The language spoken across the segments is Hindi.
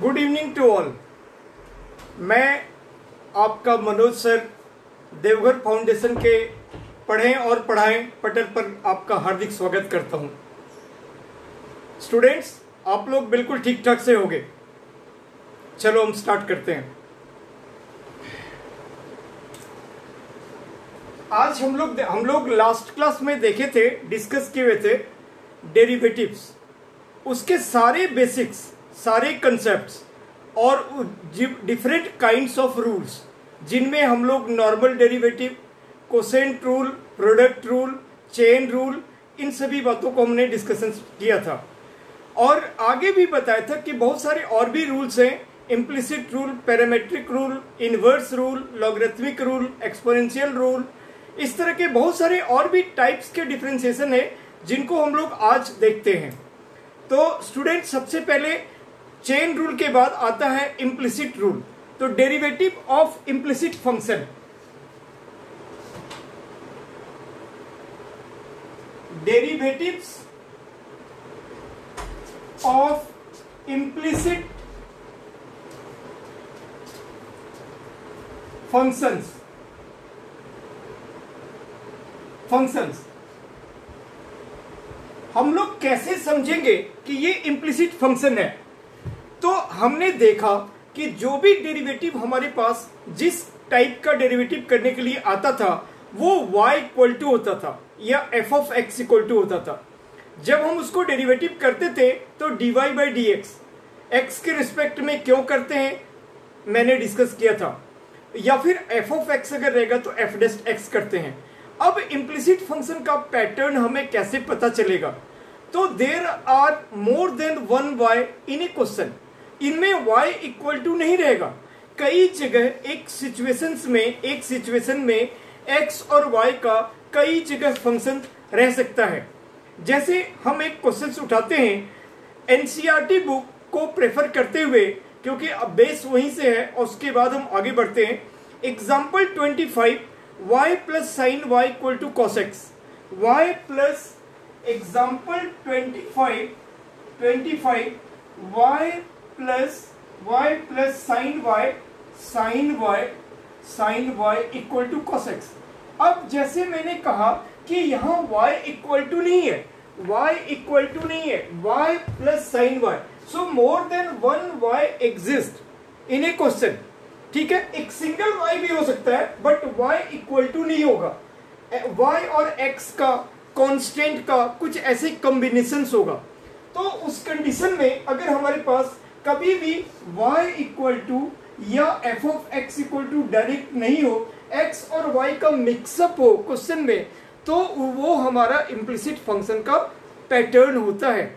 गुड इवनिंग टू ऑल मैं आपका मनोज सर, देवघर फाउंडेशन के पढ़ें और पढ़ाएँ पटल पर आपका हार्दिक स्वागत करता हूँ। स्टूडेंट्स आप लोग बिल्कुल ठीक ठाक से होंगे। चलो हम स्टार्ट करते हैं। आज हम लोग हम लोग लास्ट क्लास में देखे थे डिस्कस किए हुए थे डेरिवेटिव्स उसके सारे बेसिक्स सारे कंसेप्ट्स और डिफरेंट काइंड्स ऑफ़ रूल्स जिनमें हम लोग normal derivative quotient rule product rule chain rule इन सभी बातों को हमने डिस्कशन किया था। और आगे भी बताया था कि बहुत सारे और भी रूल्स हैं implicit rule parametric rule inverse rule logarithmic rule exponential rule इस तरह के बहुत सारे और भी टाइप्स के डिफ्रेंसिएशन है जिनको हम लोग आज देखते हैं। तो स्टूडेंट सबसे पहले चेन रूल के बाद आता है इम्प्लिसिट रूल तो derivative of implicit function derivatives of implicit functions functions हम लोग कैसे समझेंगे कि ये इम्प्लिसिट फ़ंक्शन है? तो हमने देखा कि जो भी डेरिवेटिव हमारे पास जिस टाइप का डेरिवेटिव करने के लिए आता था, वो y इक्वल टू होता था, या f of x equal to होता था। जब हम उसको डेरिवेटिव करते थे तो dy by D X X के रिस्पेक्ट में क्यों करते हैं, मैंने डिस्कस किया था। या फिर f ऑफ़ x अगर रहेगा तो f डेस्ट x करते हैं। अब इम्प्लिसिट फ़ंक्शन का पैटर्न हमें कैसे पता चलेगा? तो there are more than one Y in a question इनमें y इक्वल टू नहीं रहेगा। कई जगह एक सिचुएशंस में, एक सिचुएशन में x और y का कई जगह फ़ंक्शन रह सकता है। जैसे हम एक क्वेश्चन उठाते हैं एनसीईआरटी बुक को प्रेफर करते हुए, क्योंकि अब बेस वहीं से है और उसके बाद हम आगे बढ़ते हैं। Example twenty five Y plus sine y equal to cos X Y plus five twenty five Y plus Y plus sine Y sine Y sine Y equal to cos X अब जैसे मैंने कहा कि यहाँ y इक्वल टू नहीं है, y इक्वल टू नहीं है, y plus sine Y so more than one y exist in a question ठीक है? एक सिंगल y भी हो सकता है बट y इक्वल टू नहीं होगा. y और x का कांस्टेंट का कुछ ऐसे कॉम्बिनेशन होगा। तो उस कंडीशन में अगर हमारे पास कभी भी y इक्वल टू या f of x equal to direct नहीं हो, x और y का मिक्सअप हो क्वेश्चन में तो वो हमारा इम्प्लिसिट फ़ंक्शन का पैटर्न होता है।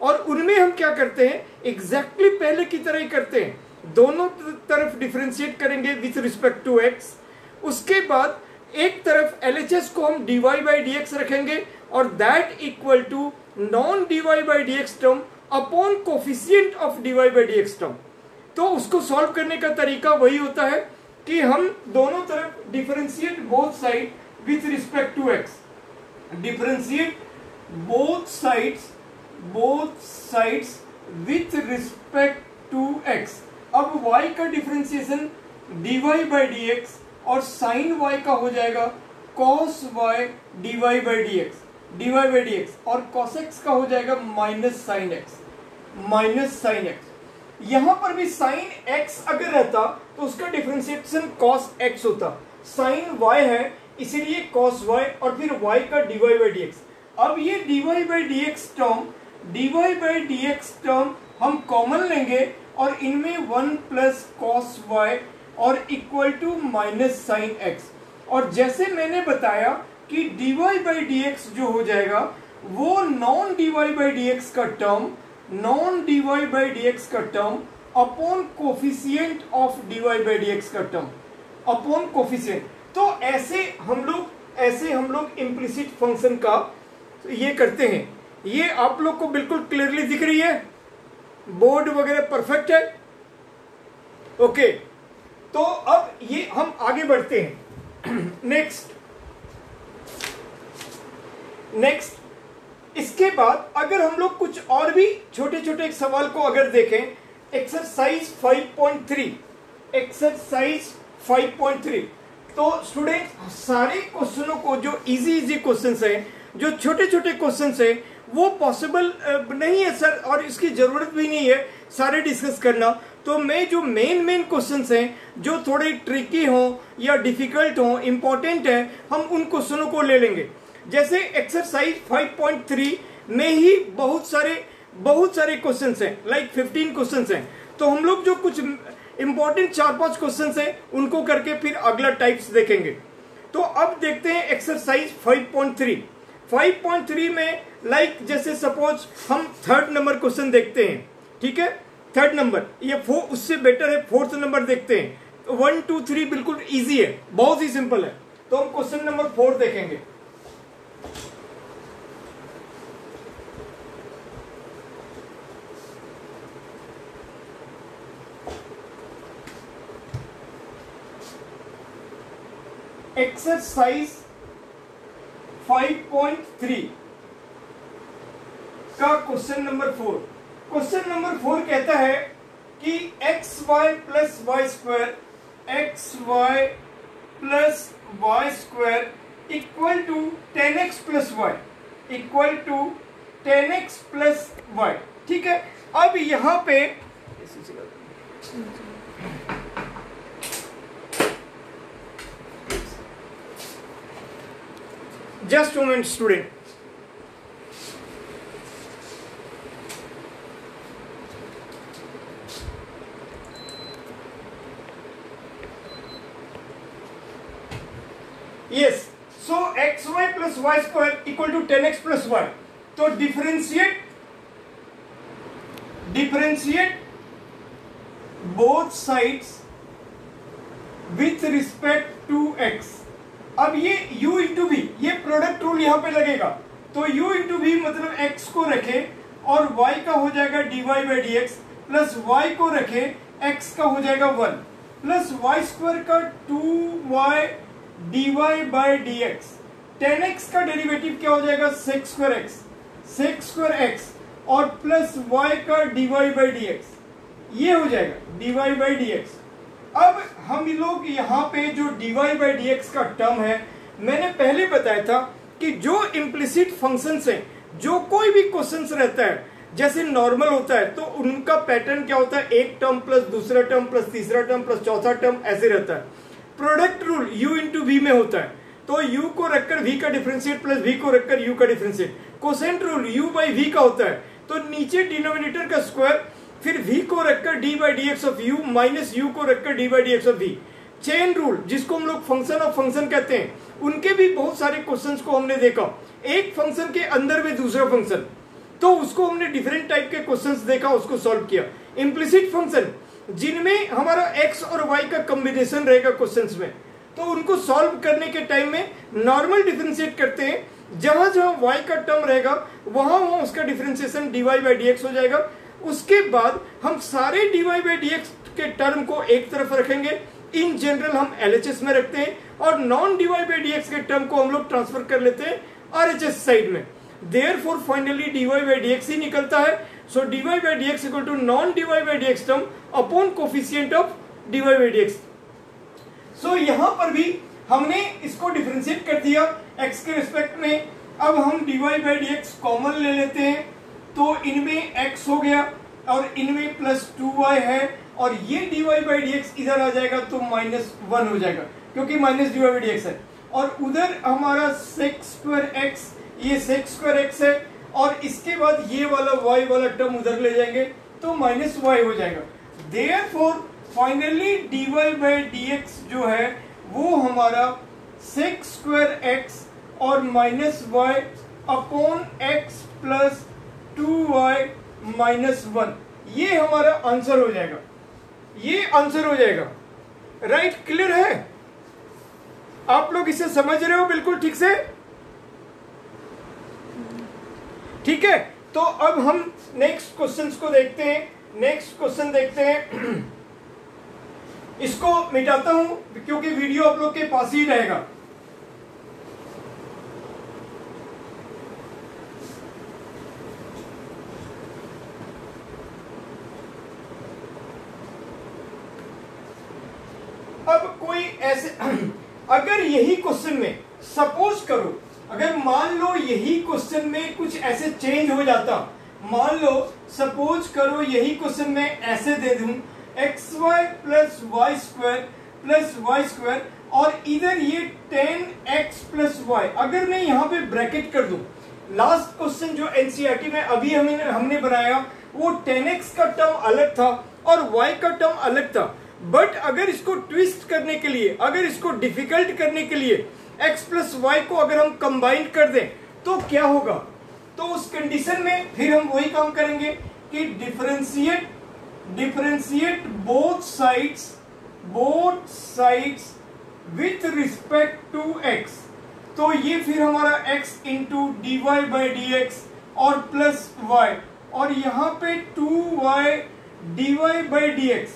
और उनमें हम क्या करते हैं? एग्जैक्टली exactly पहले की तरह ही करते हैं। दोनों तरफ़ डिफ्रेंशिएट करेंगे विथ रिस्पेक्ट टू एक्स उसके बाद एक तरफ़ LHS को हम dy बाई डी एक्स रखेंगे और that equal to non dy by D X term upon coefficient of dy by D term तो उसको सॉल्व करने का तरीका वही होता है कि हम दोनों तरफ़ differentiate both side with respect to X differentiate both sides both sides with respect to X अब y का डिफरेंशिएशन dy बाई डी और साइन y का हो जाएगा cos y dy by D X dy by D X और cos x का हो जाएगा minus sine x minus sine x यहाँ पर भी साइन x अगर रहता तो उसका डिफरेंशिएशन cos x होता। साइन y है, इसीलिए cos y और फिर y का dy बाई डी एक्स अब ये dy by D X term dy by D X term हम कॉमन लेंगे और इनमें वन प्लस कॉस वाई और equal to minus sine X और जैसे मैंने बताया कि dy बाई डी जो हो जाएगा, वो नॉन dy बाई डी का term non dy by D का term upon coefficient of dy by D का टर्म अपॉन कोफिशियंट तो ऐसे हम लोग, ऐसे हम लोग इम्प्लिसिट फ़ंक्शन का ये करते हैं। ये आप लोग को बिल्कुल क्लियरली दिख रही है। बोर्ड वगैरह परफेक्ट है। ओके तो अब ये हम आगे बढ़ते हैं। नेक्स्ट नेक्स्ट इसके बाद अगर हम लोग कुछ और भी छोटे छोटे सवाल को अगर देखें एक्सरसाइज 5.3 एक्सरसाइज 5.3 तो स्टूडेंट सारे क्वेश्चनों को, जो इजी इजी क्वेश्चंस हैं, जो छोटे छोटे क्वेश्चंस हैं, वो पॉसिबल नहीं है सर और इसकी ज़रूरत भी नहीं है, सारे डिस्कस करना। तो मैं जो मेन मेन क्वेश्चन हैं जो थोड़े ट्रिकी हो या डिफ़िकल्ट हो इंपॉर्टेंट है हम उन क्वेश्चनों को ले लेंगे। जैसे एक्सरसाइज 5.3 में ही बहुत सारे बहुत सारे क्वेश्चन हैं लाइक 15 क्वेश्चन हैं। तो हम लोग जो कुछ इंपॉर्टेंट चार पाँच क्वेश्चन हैं उनको करके फिर अगला टाइप्स देखेंगे। तो अब देखते हैं एक्सरसाइज 5.3 5.3 में लाइक like, जैसे सपोज़ हम थर्ड नंबर क्वेश्चन देखते हैं ठीक है? थर्ड नंबर ये फोर उससे बेटर है फोर्थ नंबर देखते हैं। वन टू थ्री बिल्कुल इजी है, बहुत ही सिंपल है। तो हम क्वेश्चन नंबर फोर देखेंगे। एक्सरसाइज 5.3 का question number four question number four कहता है कि X Y plus Y square X Y plus Y square equal to ten X plus Y equal to ten X plus Y ठीक है अब यहाँ पे a moment, student. yes so xy plus y square equal to 10x plus 1 तो differentiate differentiate both sides with respect to x अब ये u इंटू भी ये प्रोडक्ट रूल यहाँ पे लगेगा तो u इंटू भी मतलब x को रखे और y का हो जाएगा dy Y by D plus Y को रखे x का हो जाएगा 1 प्लस वाई स्क्वायर का 2y dy by D X ten X का डेरिवेटिव क्या हो जाएगा? Sec square X sec square X और प्लस वाई का dy बाई डी एक्स ये हो जाएगा dy बाई डी एक्स अब हम लोग यहाँ पे जो dy बाई डी एक्स का टर्म है, मैंने पहले बताया था कि जो इम्प्लिसिट फ़ंक्शन है, जो कोई भी क्वेश्चन रहता है, जैसे नॉर्मल होता है तो उनका पैटर्न क्या होता है? एक टर्म प्लस दूसरा टर्म प्लस तीसरा टर्म प्लस चौथा टर्म ऐसे रहता है। Product rule u into V में होता है। तो u को रखकर v का डिफ्रेंशिएट प्लस v को रखकर u का differentiate quotient rule u by v का होता है। तो नीचे डिनोमिनेटर का स्क्वायर फिर v को रखकर d by D X of U minus U को रखकर d by D X of V chain rule जिसको हम लोग फ़ंक्शन ऑफ़ फ़ंक्शन कहते हैं, उनके भी बहुत सारे क्वेश्चंस को हमने देखा। एक फ़ंक्शन के अंदर में दूसरा फ़ंक्शन तो उसको हमने डिफरेंट टाइप के क्वेश्चंस देखा, उसको सॉल्व किया। इम्प्लिसिट फ़ंक्शन जिनमें हमारा एक्स और वाई का कॉम्बिनेशन रहेगा क्वेश्चंस में। तो उनको सॉल्व करने के टाइम में नॉर्मल डिफ्रेंशिएट करते हैं। जहाँ जहाँ वाई का टर्म रहेगा, वहाँ वहाँ उसका डिफ्रेंसिएशन डीवाई बाई डी हो जाएगा। उसके बाद हम सारे डीवाई बाई डी के टर्म को एक तरफ़ रखेंगे। इन जनरल हम LHS में रखते हैं और non D Y by D के टर्म को हम लोग ट्रांसफ़र कर लेते हैं आर साइड में। Therefore finally D Y by D ही निकलता है। D X equal to non D Y by D X term upon coefficient of D Y by D X so यहाँ पर भी हमने इसको डिफ्रेंशिएट कर दिया एक्स के रिस्पेक्ट में। अब हम बाई डी एक्स कॉमन ले लेते हैं। तो इनमें x हो गया और इनमें प्लस टू वाई है और ये बाई डी एक्स इधर आ जाएगा तो माइनस वन हो जाएगा, क्योंकि माइनस बाई डी एक्स है। और उधर हमारा सेक्स स्क्वायर एक्स ये सेक्स स्क्वायर एक्स है। और इसके बाद ये वाला वाई वाला टर्म उधर ले जाएँगे तो माइनस वाई हो जाएगा। Therefore finally D Y by D X जो है वो हमारा सेक्स स्क्वायर एक्स और minus Y upon X plus two Y minus one ये हमारा आंसर हो जाएगा। ये आंसर हो जाएगा। राइट right, क्लियर है? आप लोग इसे समझ रहे हो बिल्कुल ठीक से? ठीक है? तो अब हम नेक्स्ट क्वेश्चंस को देखते हैं। नेक्स्ट क्वेश्चन देखते हैं। इसको मिटाता हूँ, क्योंकि वीडियो आप लोग के पास ही रहेगा। अब कोई ऐसे, अगर यही क्वेश्चन में सपोज़ करो अगर मान लो यही क्वेश्चन में कुछ ऐसे चेंज हो जाता, मान लो सपोज़ करो यही क्वेश्चन में ऐसे दे दूँ X Y plus Y square plus Y square और इधर ये टेन एक्स प्लस वाई अगर मैं यहाँ पे ब्रैकेट कर दूँ लास्ट क्वेश्चन जो एनसीआरटी e में अभी हमने हमने बनाया, वो टेन एक्स का टर्म अलग था और वाई का टर्म अलग था। बट अगर इसको ट्विस्ट करने के लिए, अगर इसको डिफ़िकल्ट करने के लिए एक्स प्लस वाई को अगर हम कंबाइन कर दें तो क्या होगा? तो उस कंडीशन में फिर हम वही काम करेंगे कि differentiate differentiate both sides both sides with respect to X तो ये फिर हमारा x into D Y by D X और प्लस y. और यहाँ पे 2y Y D Y by D X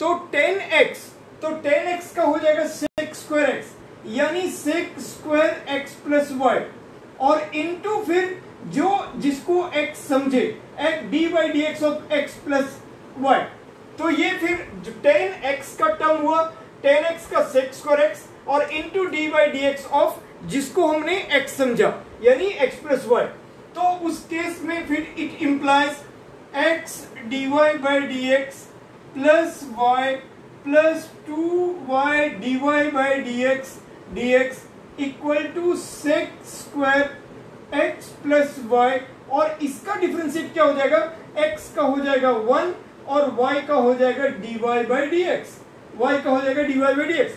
तो 10x तो 10x का हो जाएगा सेक स्क्वायर एक्स यानी sec square X plus Y और इंटू फिर जो जिसको x समझे D by D X of X plus Y तो ये फिर टेन एक्स का टर्म हुआ टेन एक्स का सेक स्क्वायर एक्स और into D by D X of जिसको हमने x समझा, यानी x प्लस वाई तो उस केस में फिर it implies X D Y by D X plus Y plus two Y D Y by D X D equal to sec square X plus Y और इसका डिफ्रेंशिएट क्या हो जाएगा? x का हो जाएगा वन और y का हो जाएगा D Y by D X Y का हो जाएगा D Y by D X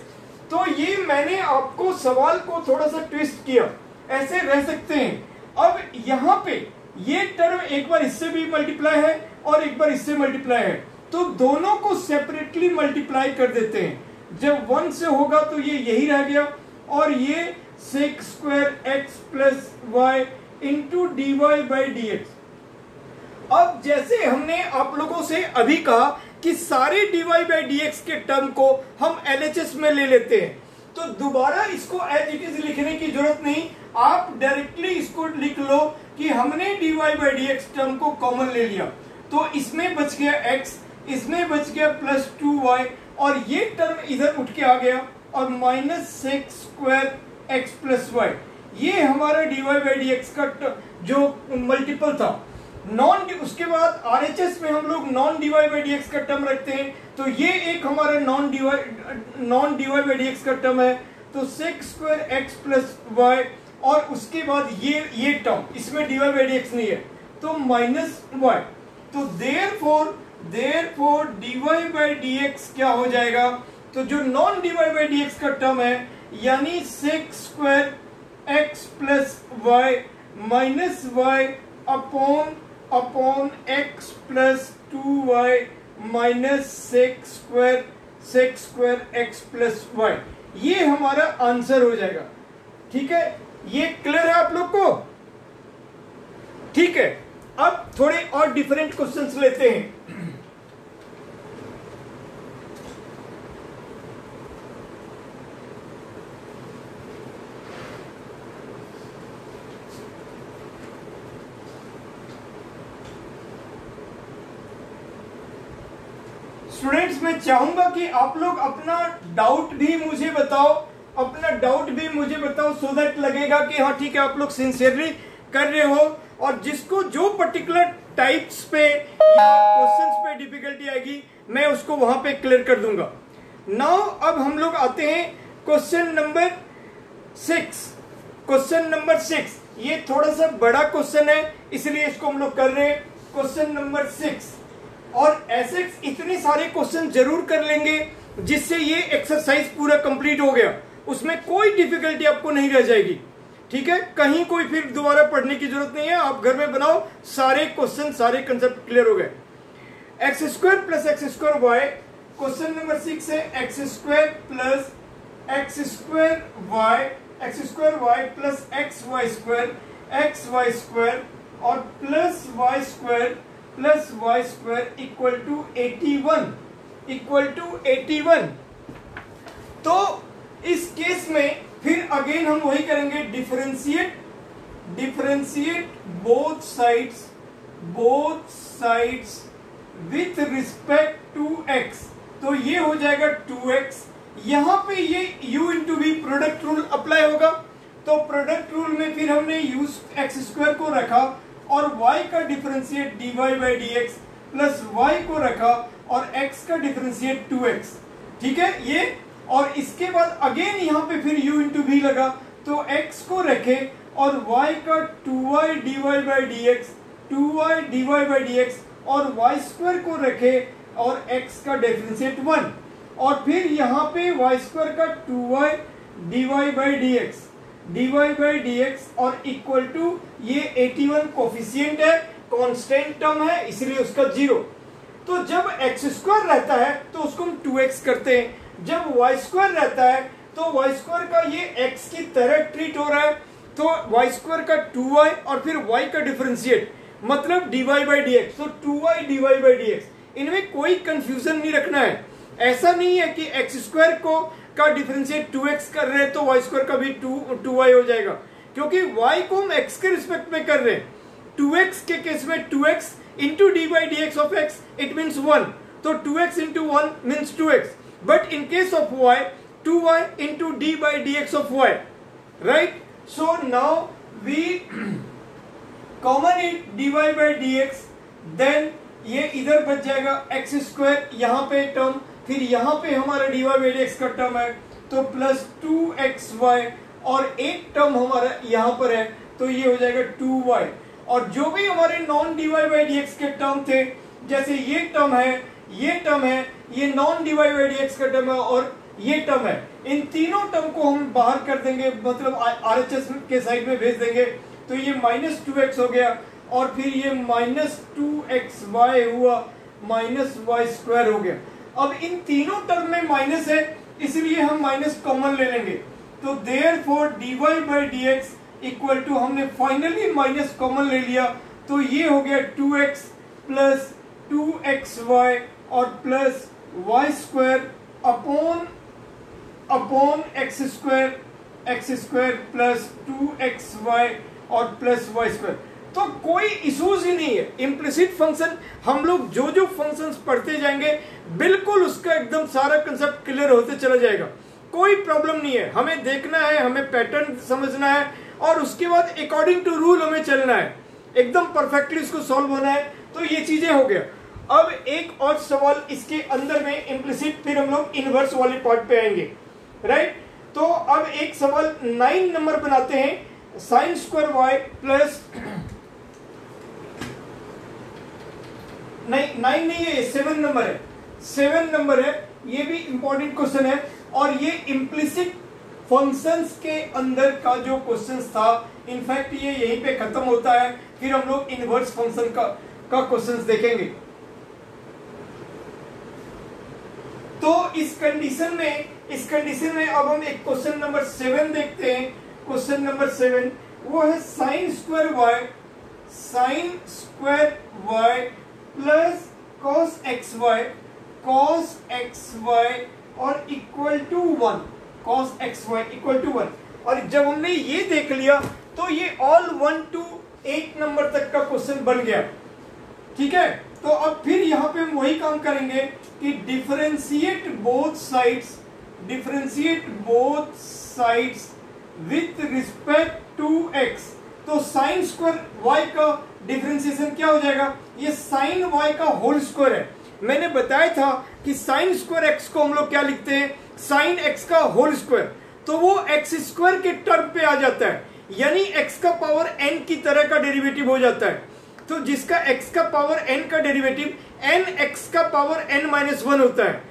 तो ये मैंने आपको सवाल को थोड़ा सा ट्विस्ट किया। ऐसे रह सकते हैं। अब यहाँ पे ये टर्म एक बार इससे भी मल्टीप्लाई है और एक बार इससे मल्टीप्लाई है। तो दोनों को सेपरेटली मल्टीप्लाई कर देते हैं। जब वन से होगा तो ये यही रह गया। और ये sec square X plus Y into D Y by D X अब जैसे हमने आप लोगों से अभी कहा कि सारे D Y by D X के टर्म को हम एलएचएस में ले लेते हैं तो दोबारा इसको एज इट इज़ लिखने की ज़रूरत नहीं। आप डायरेक्टली इसको लिख लो कि हमने D Y by D X term को कॉमन ले लिया। तो इसमें बच गया एक्स इसमें बच गया प्लस टू वाई और ये टर्म इधर उठ के आ गया। और minus six square x plus y. ये हमारा डीवाई बाई डी एक्स का जो मल्टीपल था। नॉन उसके बाद आरएचएस में हम लोग non d y by d x का टर्म रखते हैं। तो ये एक हमारा non d y non d y by d x का टर्म है। तो six square x plus y और उसके बाद ये ये टर्म इसमें डीवाई बाई डी एक्स नहीं है। तो माइनस वाई तो therefore therefore d y by d x क्या हो जाएगा? तो जो non d y by d का टर्म है, यानी six square x plus y minus y upon upon x plus two y minus six square six square x plus y ये हमारा आंसर हो जाएगा। ठीक है? ये क्लियर है आप लोग को? ठीक है। अब थोड़े और डिफरेंट क्वेश्चंस लेते हैं स्टूडेंट्स मैं चाहूँगा कि आप लोग अपना डाउट भी मुझे बताओ, अपना डाउट भी मुझे बताओ सो so दैट लगेगा कि हाँ ठीक है, आप लोग सिंसियरली कर रहे हो। और जिसको जो पर्टिकुलर टाइप्स पे या क्वेश्चंस पे डिफिकल्टी आएगी, मैं उसको वहाँ पे क्लियर कर दूँगा। नाउ अब हम लोग आते हैं question number six question number six ये थोड़ा सा बड़ा क्वेश्चन है, इसलिए इसको हम लोग कर रहे हैं। क्वेश्चन नंबर सिक्स और ऐसे इतने सारे क्वेश्चन ज़रूर कर लेंगे, जिससे ये एक्सरसाइज पूरा कंप्लीट हो गया। उसमें कोई डिफिकल्टी आपको नहीं रह जाएगी। ठीक है? कहीं कोई फिर दोबारा पढ़ने की ज़रूरत नहीं है। आप घर में बनाओ, सारे क्वेश्चन सारे कंसेप्ट क्लियर हो गए। X square plus x square y question number six है x square plus x square y x square y plus x y square x y square और plus y square plus y square equal to eighty one equal to eighty one तो इस केस में फिर अगेन हम वही करेंगे differentiate differentiate both sides both sides with respect to x तो ये हो जाएगा टू एक्स यहाँ पे ये u into v product rule apply होगा. तो प्रोडक्ट रूल में फिर हमने यूज़ एक्स स्क्वायर को रखा. और y का differentiate dy by d x plus y को रखा और x का डिफरेंशिएट 2x ठीक है ये? और इसके बाद अगेन यहाँ पे फिर u इंटू वी लगा तो x को रखे और y का 2y dy y d y by d x और वाई स्क्वायर को रखे और x का डिफरेंशिएट वन और फिर यहाँ पे वाई स्क्वायर का two y d y by d x d y by d x और इक्वल टू ये एटी वन कोफिशियंट है, कांस्टेंट टर्म है, इसलिए उसका ज़ीरो। तो जब एक्स स्क्वायर रहता है तो उसको हम टू एक्स करते हैं। जब वाई स्क्वायर रहता है तो वाई स्क्वायर का ये एक्स की तरह ट्रीट हो रहा है। तो वाई स्क्वायर का टू वाई और फिर वाई का डिफरेंशिएट मतलब d y by d x तो two y d y by d x इनमें कोई कंफ्यूजन नहीं रखना है। ऐसा नहीं है कि एक्स स्क्वायर को का डिफरेंशिएट टू एक्स कर रहे हैं तो वाई स्क्वायर का भी टू टू वाई हो जाएगा। क्योंकि वाई को हम एक्स के रिस्पेक्ट में कर रहे हैं। टू एक्स के केस में two x into d by d x of x it means one तो two x into one means two but in case of y two y into d by d x of y right so now we common it d y by d x then ये इधर बच जाएगा एक्स स्क्वायर यहाँ पे टर्म फिर यहाँ पे हमारा वाई बाई डी एक्स का टर्म है। तो प्लस टू एक्स वाई और एक टर्म हमारा यहाँ पर है तो ये हो जाएगा टू वाई और जो भी हमारे non d y by d के टर्म थे, जैसे ये टर्म है, ये टर्म है, ये non d y by d का टर्म है और ये टर्म है। इन तीनों टर्म को हम बाहर कर देंगे मतलब आर एच एस के साइड में भेज देंगे। तो ये माइनस टू एक्स हो गया और फिर ये माइनस टू एक्स वाई हुआ माइनस वाई स्क्वायर हो गया। अब इन तीनों टर्म में माइनस है, इसलिए हम माइनस कॉमन ले लेंगे। तो therefore d y by d x equal to हमने फाइनली माइनस कॉमन ले लिया। तो ये हो गया two x plus two x y और plus y square upon upon x square x square plus two x y और प्लस वाई स्क्वायर तो कोई इशूज ही नहीं है। इम्प्लिसिट फ़ंक्शन हम लोग जो जो फ़ंक्शंस पढ़ते जाएँगे, बिल्कुल उसका एकदम सारा कंसेप्ट क्लियर होते चला जाएगा। कोई प्रॉब्लम नहीं है। हमें देखना है, हमें पैटर्न समझना है और उसके बाद अकॉर्डिंग टू रूल हमें चलना है। एकदम परफेक्टली इसको सॉल्व होना है। तो ये चीज़ें हो गया। अब एक और सवाल इसके अंदर में इम्प्लिसिट फिर हम लोग इनवर्स वाले पार्ट पे आएँगे। राइट तो अब एक सवाल नाइन नंबर बनाते हैं। साइन स्क्वायर वाई प्लस नहीं नाइन नहीं है सेवन नंबर है। सेवन नंबर है। ये भी इंपॉर्टेंट क्वेश्चन है। और ये इम्प्लिसिट फ़ंक्शंस के अंदर का जो क्वेश्चन था इनफैक्ट ये यहीं पे खत्म होता है, फिर हम लोग इनवर्स फ़ंक्शन का का क्वेश्चंस देखेंगे। तो इस कंडीशन में, इस कंडीशन में अब हम एक क्वेश्चन नंबर सेवन देखते हैं। क्वेश्चन नंबर सेवन वो है sine square y sine square y plus cos x y cos x y और equal to one cos x y equal to one और जब हमने ये देख लिया तो ये all one two eight number तक का क्वेश्चन बन गया। ठीक है? तो अब फिर यहाँ पे हम वही काम करेंगे कि differentiate both sides differentiate both sides with respect to x तो साइन स्क्वायर वाई का डिफरेंशिएशन क्या हो जाएगा? ये साइन वाई का होल स्क्वायर है। मैंने बताया था कि साइन स्क्वायर एक्स को हम लोग क्या लिखते हैं? साइन एक्स का होल स्क्वायर तो वो एक्स स्क्वायर के टर्म पे आ जाता है. यानी एक्स का पावर एन की तरह का डेरिवेटिव हो जाता है. तो जिसका x का पावर n का डेरिवेटिव n x का पावर n माइनस वन होता है.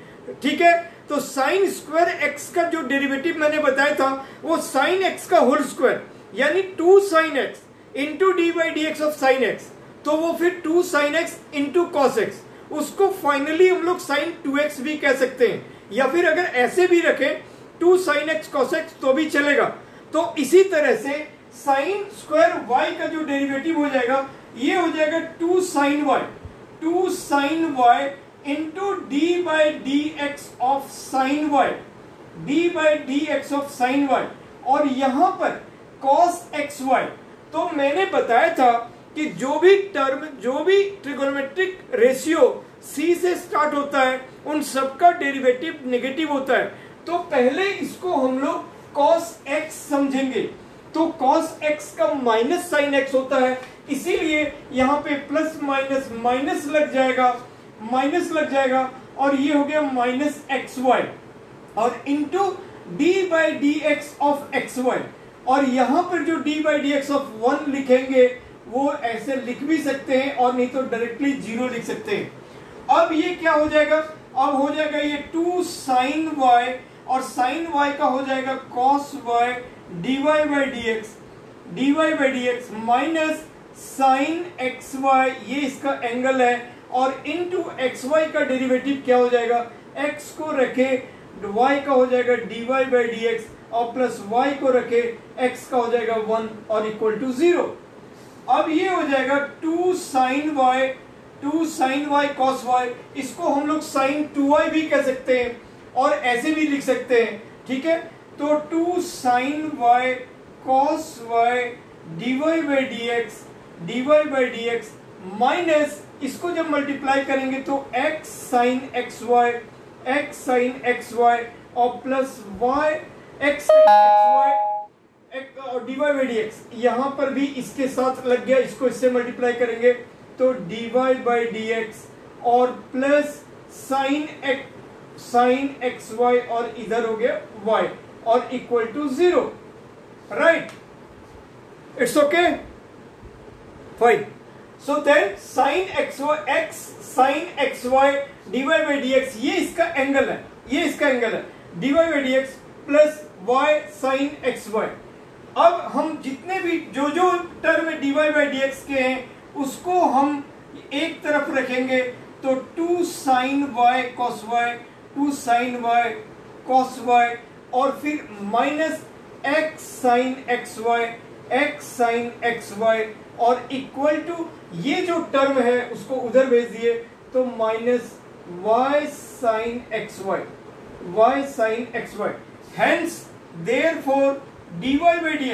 ठीक है? तो साइन स्क्वायर एक्स का जो डेरिवेटिव मैंने बताया था, वो साइन एक्स का होल स्क्वायर यानी two sine x into d by d x of sine x तो वो फिर two sine x into cos x उसको फाइनली हम लोग साइन टू एक्स भी कह सकते हैं। या फिर अगर ऐसे भी रखें two sine x cos x तो भी चलेगा। तो इसी तरह से साइन स्क्वायर वाई का जो डेरिवेटिव हो जाएगा, ये हो जाएगा two sine y two sine y into d by d x of sine y d by d x of sine y और यहाँ पर कॉस एक्स वाई तो मैंने बताया था कि जो भी टर्म जो भी ट्रिगोनोमेट्रिक रेशियो सी से स्टार्ट होता है, उन सबका डेरिवेटिव नेगेटिव होता है। तो पहले इसको हम लोग कॉस एक्स समझेंगे। तो कॉस एक्स का माइनस साइन एक्स होता है, इसीलिए यहाँ पे प्लस माइनस माइनस लग जाएगा माइनस लग जाएगा, और ये हो गया माइनस एक्स वाई और into d by d x of x y और यहाँ पर जो d by d x of one लिखेंगे, वो ऐसे लिख भी सकते हैं, और नहीं तो डायरेक्टली ज़ीरो लिख सकते हैं। अब ये क्या हो जाएगा? अब हो जाएगा ये टू साइन वाई और साइन वाई का हो जाएगा cos y d y by d x d y by d x minus sine x y ये इसका एंगल है। और इंटू एक्स वाई का डेरिवेटिव क्या हो जाएगा? एक्स को रखे वाई का हो जाएगा d y by d x और प्लस वाई को रखे एक्स का हो जाएगा वन और इक्वल टू ज़ीरो अब ये हो जाएगा two sine y two sine y, cos y, इसको हम लोग साइन टू वाई भी कह सकते हैं और ऐसे भी लिख सकते हैं, ठीक है? तो two sine y, cos y d y by d x d y by d x minus इसको जब मल्टीप्लाई करेंगे तो x sine x y x sine x y और plus y x y d y by d x यहाँ पर भी इसके साथ लग गया, इसको इससे मल्टीप्लाई करेंगे। तो d y by d x और plus sine x sine x y और इधर हो गया वाई और equal to zero right it's okay fine so then sine x y x sine x y d y by d x ये इसका एंगल है, ये इसका एंगल है। D y by d x plus y sine x y अब हम जितने भी जो जो term d y by d x के हैं उसको हम एक तरफ़ रखेंगे तो two sine y cos y, two sine y cos y, और फिर minus x sine x y x sine x y और इक्वल टू ये जो टर्म है उसको उधर भेज दिए तो minus y sine x y y sine x y hence therefore d y by d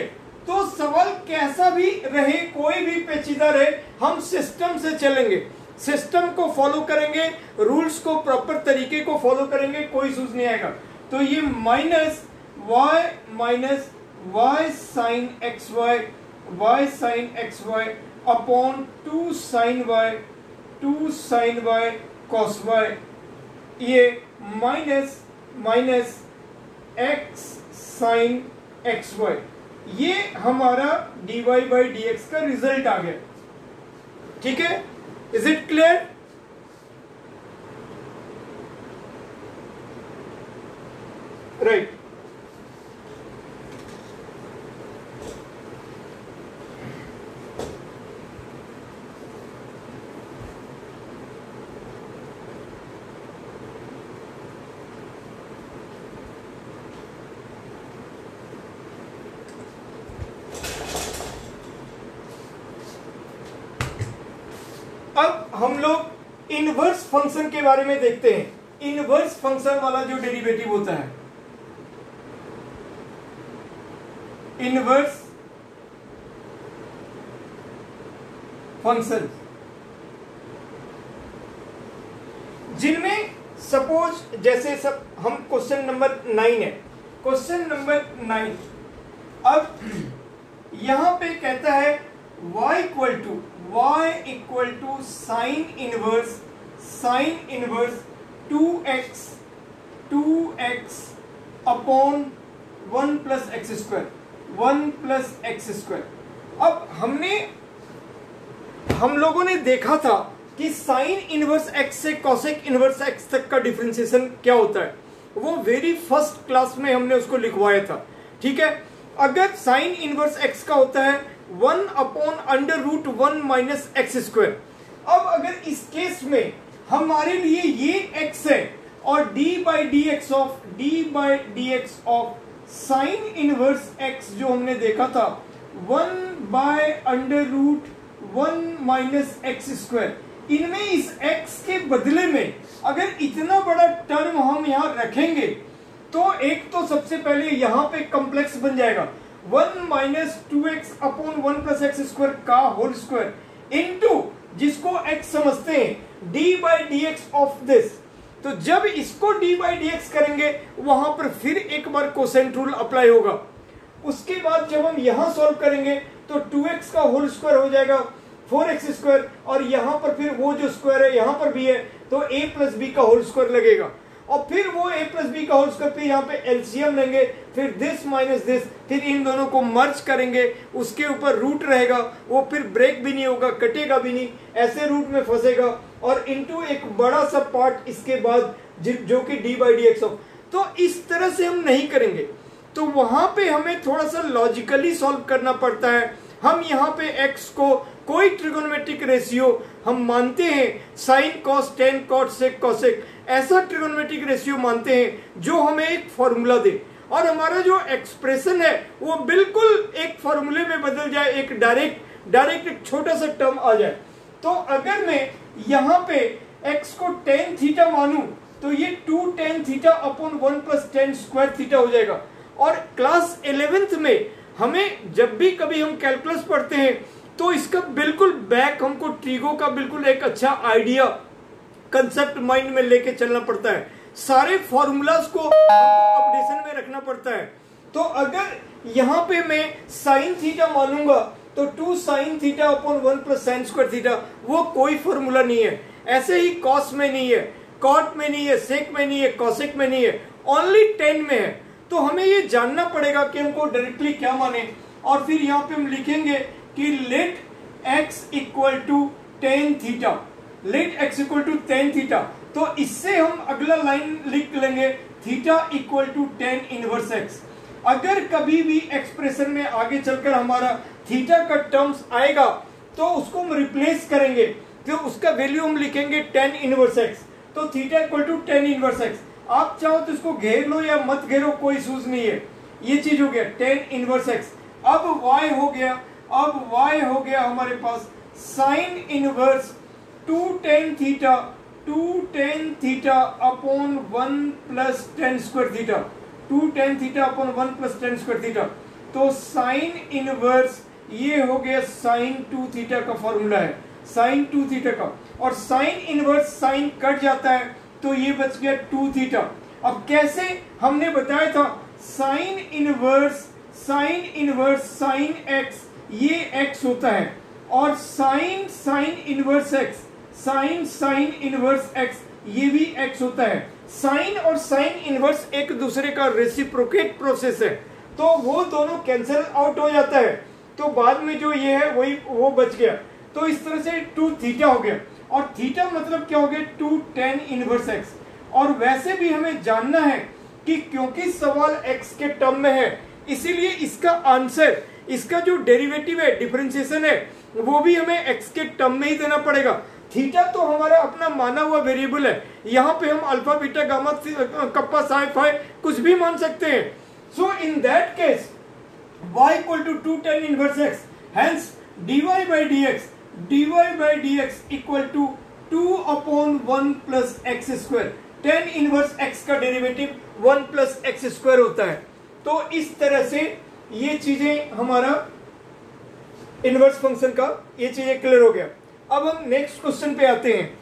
तो सवाल कैसा भी रहे, कोई भी पेचीदा रहे, हम सिस्टम से चलेंगे। सिस्टम को फॉलो करेंगे रूल्स को प्रॉपर तरीके को फॉलो करेंगे, कोई सूझ नहीं आएगा। तो ये minus y minus y sine x y y sine x y upon two sine y two sine y cos y ये minus minus x sine x y ये हमारा वाई बाई डी का रिज़ल्ट आ गया। ठीक है? इज़ इट क्लियर राइट अब हम लोग इनवर्स फ़ंक्शन के बारे में देखते हैं। इनवर्स फ़ंक्शन वाला जो डेरिवेटिव होता है। इनवर्स फ़ंक्शन जिनमें सपोज़ जैसे सब, हम क्वेश्चन नंबर नाइन है। क्वेश्चन नंबर नाइन अब यहाँ पे कहता है, y equal to y equal to sine inverse sine inverse two x two x upon one plus x square one plus x square अब हमने, हम लोगों ने देखा था कि साइन इनवर्स एक्स से कॉसेक इनवर्स एक्स तक का डिफ्रेंसिएशन क्या होता है। वो वेरी फ़र्स्ट क्लास में हमने उसको लिखवाया था। ठीक है? अगर साइन इनवर्स एक्स का होता है one upon under root one minus x square अब अगर इस केस में हमारे लिए ये एक्स है और d by d x of d by d x of sine inverse x जो हमने देखा था one by under root one minus x square इनमें इस x के बदले में अगर इतना बड़ा टर्म हम यहाँ रखेंगे तो एक तो सबसे पहले यहाँ पे कॉम्प्लेक्स बन जाएगा। One minus two x upon one plus x square का होल स्क्वायर इनटू जिसको x समझते हैं d by d x of this तो जब इसको डी बाई डी एक्स करेंगे, वहाँ पर फिर एक बार कोसेंट रूल अप्लाई होगा। उसके बाद जब हम यहाँ सॉल्व करेंगे तो टू एक्स का होल स्क्वायर हो जाएगा फोर एक्स स्क्वायर और यहाँ पर फिर वो जो स्क्वायर है, यहाँ पर भी है तो ए प्लस बी का होल स्क्वायर लगेगा। और फिर वो ए प्लस बी का होल स्क्वायर फिर यहाँ पे एलसीएम लेंगे, फिर दिस माइनस दिस फिर इन दोनों को मर्ज करेंगे, उसके ऊपर रूट रहेगा, वो फिर ब्रेक भी नहीं होगा, कटेगा भी नहीं, ऐसे रूट में फंसेगा, और इनटू एक बड़ा सा पार्ट इसके बाद, जो कि डी बाई डी एक्स हो तो इस तरह से हम नहीं करेंगे। तो वहाँ पे हमें थोड़ा सा लॉजिकली सॉल्व करना पड़ता है। हम यहाँ पे x को कोई ट्रिगोनोमेट्रिक रेशियो हम मानते हैं sine cos tan cot sec cosec ऐसा ट्रिगोनोमेट्रिक रेशियो मानते हैं, जो हमें एक फॉर्मूला दे। और हमारा जो एक्सप्रेशन है, वो बिल्कुल एक फॉर्मूले में बदल जाए, एक डायरेक्ट डायरेक्ट एक छोटा सा टर्म आ जाए। तो अगर मैं यहाँ पे x को टेन थीटा मानू तो ये two tan theta upon one plus tan square theta हो जाएगा। और क्लास इलेवेंथ में हमें जब भी कभी हम कैलकुलस पढ़ते हैं तो इसका बिल्कुल बैक हमको ट्रीगो का बिल्कुल एक अच्छा आइडिया कंसेप्ट माइंड में लेके चलना पड़ता है। सारे फॉर्मूलाज को अपडेशन में रखना पड़ता है। तो अगर यहाँ पे मैं साइन थीटा मानूँगा तो two sine theta upon one plus sine square theta वो कोई फॉर्मूला नहीं है। ऐसे ही कॉस में नहीं है कॉट में नहीं है सेक में नहीं है कॉसेक में नहीं है ओनली टेन में है। तो हमें ये जानना पड़ेगा कि हमको डायरेक्टली क्या माने। और फिर यहाँ पे हम लिखेंगे कि let x equal to tan theta let x equal to tan theta तो इससे हम अगला लाइन लिख लेंगे theta equal to tan inverse x अगर कभी भी एक्सप्रेशन में आगे चलकर हमारा थीटा का टर्म्स आएगा तो उसको हम रिप्लेस करेंगे। तो उसका वैल्यू हम लिखेंगे टेन इनवर्स एक्स तो theta equal to tan inverse x आप चाहो तो इसको घेर लो या मत घेरो, कोई सूज नहीं है। ये चीज़ हो गया टेन इनवर्स एक्स अब y हो गया, अब y हो गया हमारे पास sine inverse two tan theta two tan theta upon one plus tan square theta two tan theta upon one plus tan square theta तो साइन इनवर्स ये हो गया साइन टू थीटा का फॉर्मूला है। साइन टू थीटा का। और साइन इनवर्स साइन कट जाता है तो ये बच गया टू थीटा अब कैसे? हमने बताया था sine inverse sine inverse sine x ये एक्स होता है। और sine sine inverse x sine sine inverse x ये भी एक्स होता है। साइन और साइन इनवर्स एक दूसरे का रेसिप्रोकेट प्रोसेस है। तो वो दोनों कैंसिल आउट हो जाता है। तो बाद में जो ये है, वही, वो बच गया। तो इस तरह से टू थीटा हो गया। और थीटा मतलब क्या हो गया? टू टेन इनवर्स एक्स और वैसे भी हमें जानना है कि क्योंकि सवाल एक्स के टर्म में है, इसीलिए इसका आंसर इसका जो डेरिवेटिव है डिफ्रेंसिएशन है, वो भी हमें एक्स के टर्म में ही देना पड़ेगा। थीटा तो हमारा अपना माना हुआ वेरिएबल है। यहाँ पे हम alpha, beta, gamma kappa psi phi कुछ भी मान सकते हैं। So in that case y equal to two tan inverse x hence dy by dx, dy by dx equal to two upon one plus x square tan inverse x का derivative one plus x square होता है। तो इस तरह से ये चीज़ें हमारा इनवर्स फ़ंक्शन का, ये चीज़ें क्लियर हो गया। अब हम नेक्स्ट क्वेश्चन पे आते हैं।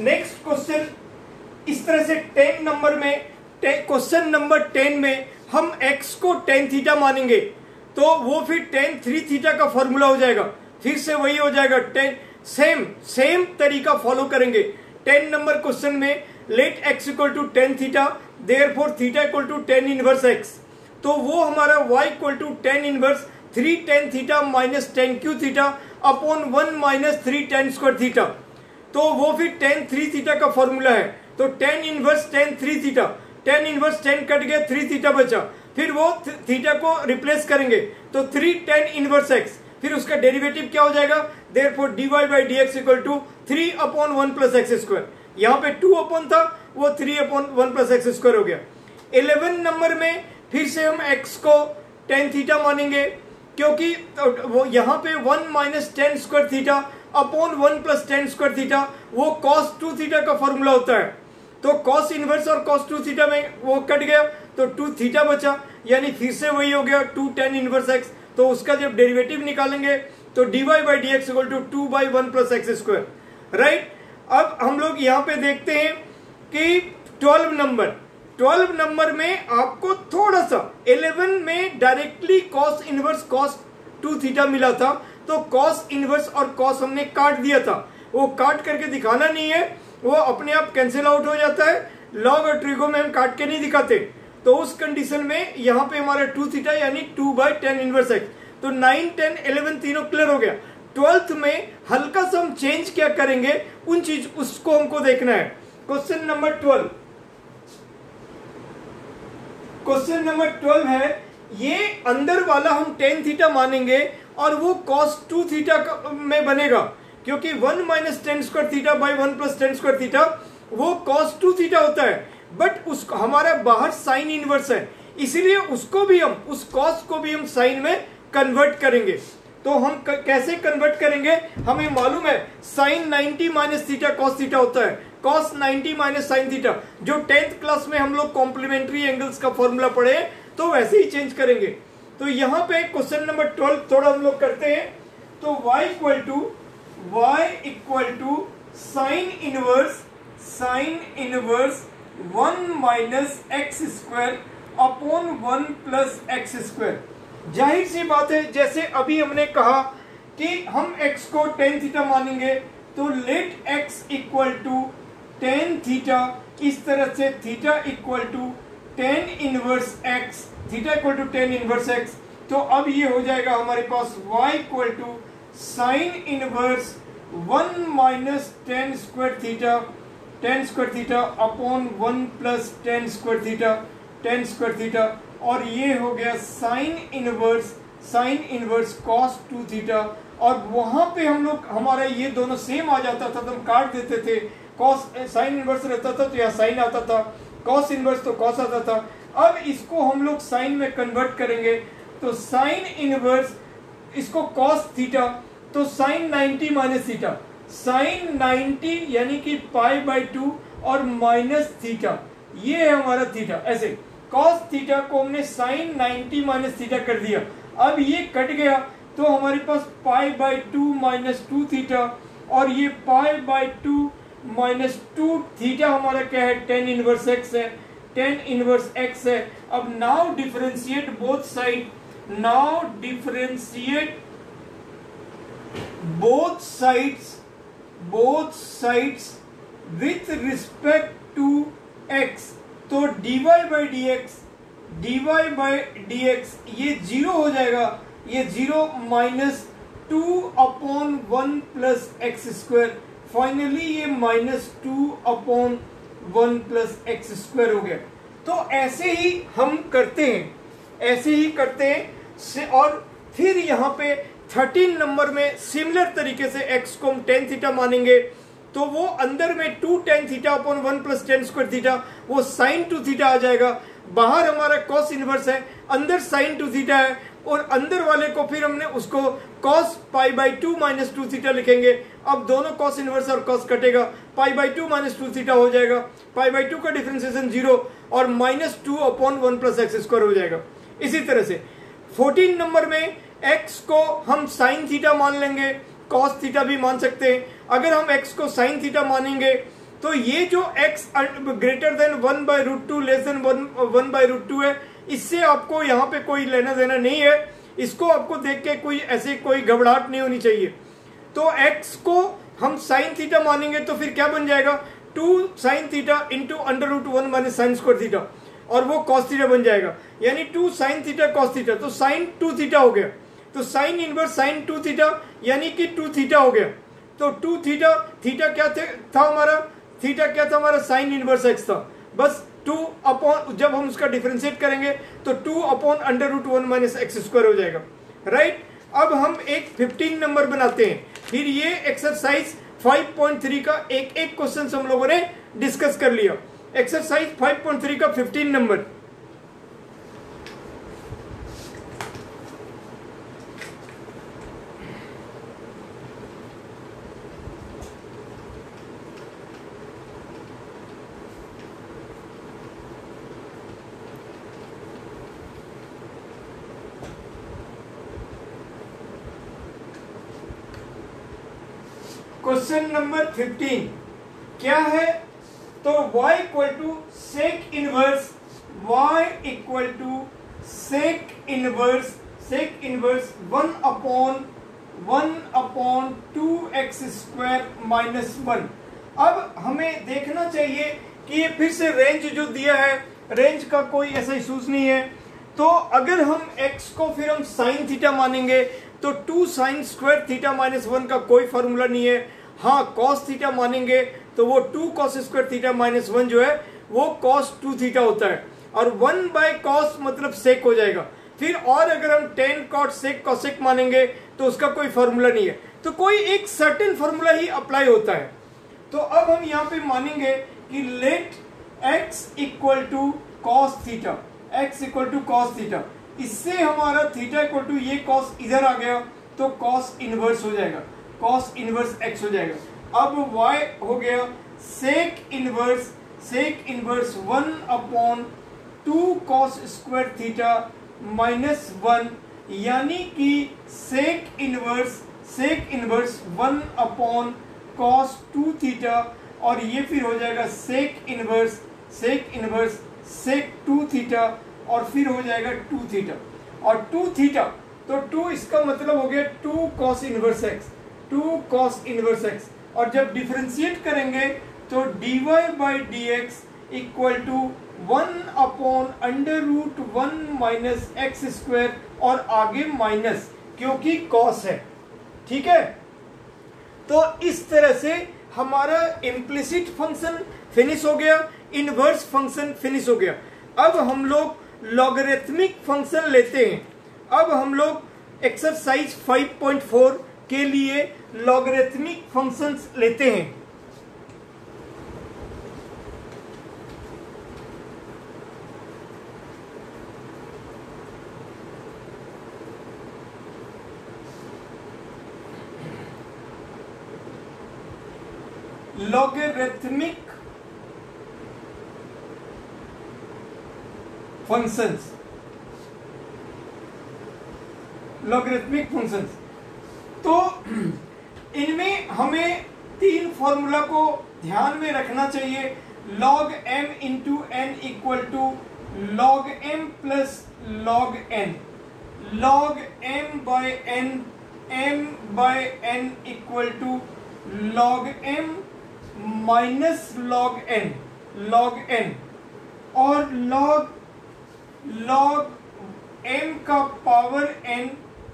नेक्स्ट क्वेश्चन इस तरह से टेन नंबर में क्वेश्चन नंबर टेन में हम एक्स को टेन थीटा मानेंगे। तो वो फिर टेन थ्री थीटा का फॉर्मूला हो जाएगा। फिर से वही हो जाएगा टेन सेम सेम तरीका फॉलो करेंगे। टेन नंबर क्वेश्चन में let x equal to tan theta therefore theta equal to tan inverse x तो वो हमारा y equal to tan inverse three tan theta minus tan cube theta upon one minus three tan square theta तो वो फिर टेन थ्री थीटा का फॉर्मूला है। तो tan inverse tan three theta tan inverse tan cut गया थ्री थीटा बचा। फिर वो थीटा को रिप्लेस करेंगे। तो थ्री टेन इनवर्स एक्स फिर उसका डेरिवेटिव क्या हो जाएगा? Therefore d y by d x equal to three upon one plus x square यहाँ पे टू अपॉन था, वो three upon one plus x square हो गया। इलेवन नंबर में फिर से हम एक्स को टेन थीटा मानेंगे, क्योंकि वो यहाँ पे one minus tan square theta upon one plus tan square theta वो कॉस टू थीटा का फॉर्मूला होता है। तो कॉस इनवर्स और कॉस टू थीटा में वो कट गया। तो टू थीटा बचा, यानी फिर से वही हो गया टू टेन इनवर्स एक्स तो उसका जब डेरिवेटिव निकालेंगे तो d y by d x equal to two by one plus x square right अब हम लोग यहाँ पे देखते हैं कि ट्वेल्व नंबर ट्वेल्व नंबर में आपको थोड़ा सा इलेवन में directly cos inverse cos two theta मिला था। तो कॉस इनवर्स और कॉस हमने काट दिया था। वो काट करके दिखाना नहीं है, वो अपने आप कैंसिल आउट हो जाता है। लॉग और ट्रिगो में हम काट के नहीं दिखाते। तो उस कंडीशन में यहाँ पे हमारा टू थीटा यानी two by tan inverse x तो नाइन टेन इलेवन तीनों क्लियर हो गया। ट्वेल्थ में हल्का सा हम चेंज क्या करेंगे? उन चीज़, उसको हमको देखना है। Question number twelve question number twelve है, ये अंदर वाला हम टेन थीटा मानेंगे और वो कॉस टू थीटा में बनेगा। क्योंकि one minus tan square theta by one plus tan square theta वो कॉस टू थीटा होता है। बट उस हमारा बाहर साइन इनवर्स है। इसीलिए उसको भी हम, उस कॉस को भी हम साइन में कन्वर्ट करेंगे। तो हम कैसे कन्वर्ट करेंगे? हमें मालूम है sine 90 minus theta cos theta होता है। कॉस 90 माइनस साइन थीटा जो टेंथ क्लास में हम लोग कॉम्प्लीमेंट्री एंगल्स का फॉर्मूला पढ़े तो वैसे ही चेंज करेंगे। तो यहाँ पे क्वेश्चन नंबर ट्वेल्व थोड़ा हम लोग करते हैं। तो y equal to y equal to sine inverse sine inverse one minus x square upon one plus x square. ज़ाहिर सी बात है, जैसे अभी हमने कहा कि हम x को टेन थीटा मानेंगे तो let x equal to tan theta इस तरह से theta equal to tan inverse x theta equal to tan inverse x तो अब ये हो जाएगा हमारे पास y equal to sine inverse one minus tan square theta tan square theta upon one plus tan square theta tan square theta और ये हो गया sine inverse sine inverse cos two theta और वहाँ पे हम लोग, हमारा ये दोनों सेम आ जाता था तो हम काट देते थे। कॉस साइन इनवर्स रहता था तो यहाँ साइन आता था। कॉस इनवर्स तो कॉस आता था। अब इसको हम लोग साइन में कन्वर्ट करेंगे। तो साइन इनवर्स इसको कॉस थीटा तो साइन 90 माइनस थीटा साइन 90 यानी कि पाई बाई टू और माइनस थीटा। ये है हमारा थीटा, ऐसे। कॉस थीटा को हमने साइन 90 माइनस थीटा कर दिया। अब ये कट गया तो हमारे पास pi by two minus two theta और ये pi by two minus two theta हमारा क्या है? टेन इनवर्स एक्स है। टेन इनवर्स एक्स है। अब now differentiate both side. Now differentiate both sides both sides with respect to x तो dy d y by d x ये ज़ीरो हो जाएगा। ये zero minus two upon one plus x square finally ये minus two upon one plus x square हो गया। तो ऐसे ही हम करते हैं। ऐसे ही करते हैं। और फिर यहाँ पे थर्टीन नंबर में सिमिलर तरीके से एक्स को हम टेन थीटा मानेंगे तो वो अंदर में two tan theta upon one plus tan square theta वो साइन टू थीटा आ जाएगा। बाहर हमारा कॉस इनवर्स है, अंदर साइन टू थीटा है, और अंदर वाले को फिर हमने उसको cos pi by two minus two theta लिखेंगे। अब दोनों कॉस इनवर्स और कॉस कटेगा pi by two minus two theta हो जाएगा। पाई बाई टू का डिफ्रेंसिएशन ज़ीरो और minus two upon one plus x square हो जाएगा। इसी तरह से फोर्टीन नंबर में एक्स को हम साइन थीटा मान लेंगे कॉस थीटा भी मान सकते हैं। अगर हम एक्स को साइन थीटा मानेंगे तो ये जो x greater than one by root two less than one by root two है, इससे आपको यहाँ पे कोई लेना देना नहीं है। इसको आपको देख के कोई ऐसे कोई घबराहट नहीं होनी चाहिए। तो एक्स को हम साइन थीटा मानेंगे तो फिर क्या बन जाएगा? Two sine theta into under root one minus sine square theta और वो कॉस थीटा बन जाएगा। यानी two sine theta cos theta तो साइन टू थीटा हो गया। तो sine inverse sine two theta यानी कि टू थीटा हो गया। तो टू थीटा थीटा क्या थे, था हमारा? थीटा क्या था हमारा? साइन इनवर्स एक्स था। बस टू अपॉन जब हम उसका डिफ्रेंशिएट करेंगे तो two upon under root one minus x square हो जाएगा। राइट अब हम एक फिफ्टीन नंबर बनाते हैं। फिर ये एक्सरसाइज 5.3 का एक एक क्वेश्चन हम लोगों ने डिस्कस कर लिया। एक्सरसाइज 5.3 का 15 नंबर क्वेश्चन नंबर फिफ्टीन। क्या है? तो y equal to sec inverse y equal to sec inverse sec inverse one upon one upon two x square minus one अब हमें देखना चाहिए कि ये फिर से रेंज जो दिया है रेंज का कोई ऐसा इशूज नहीं है। तो अगर हम x को फिर हम साइन थीटा मानेंगे तो two sine square theta minus one का कोई फॉर्मूला नहीं है। हाँ कॉस थीटा मानेंगे तो वो two cos square theta minus one जो है, वो कॉस टू थीटा होता है। और वन बाय कॉस मतलब सेक हो जाएगा। फिर और अगर हम टेन कॉट सेक कॉसेक मानेंगे तो उसका कोई फॉर्मूला नहीं है। तो कोई एक सर्टेन फॉर्मूला ही अप्लाई होता है। तो अब हम यहाँ पे मानेंगे कि let x equal to cos theta x equal to cos theta इससे हमारा थीटा इक्वल टू ये कॉस इधर आ गया तो कॉस इनवर्स हो जाएगा। कॉस इनवर्स x हो जाएगा। अब y हो गया sec inverse sec inverse one upon two cos square theta minus one यानी कि sec inverse sec inverse one upon cos two theta और ये फिर हो जाएगा sec inverse sec inverse sec two theta और फिर हो जाएगा टू थीटा और टू थीटा तो टू इसका मतलब हो गया two cos inverse x two cos inverse x और जब डिफ्रेंशिएट करेंगे तो d y by d x equal to one upon under root one minus x square और आगे माइनस क्योंकि कॉस है। ठीक है? तो इस तरह से हमारा इम्प्लिसिट फ़ंक्शन फिनिश हो गया इनवर्स फ़ंक्शन फिनिश हो गया। अब हम लोग लॉगरिथमिक फ़ंक्शन लेते हैं। अब हम लोग एक्सरसाइज 5.4 के लिए लॉगरेथमिक फ़ंक्शंस लेते हैं। लॉगरेथमिक फ़ंक्शंस लॉगरेथमिक फ़ंक्शंस तो इनमें हमें तीन फॉर्मूला को ध्यान में रखना चाहिए। log m into n equal to log m plus log n log m by n m by n equal to log m minus log n log n और लॉग लॉग एम का power n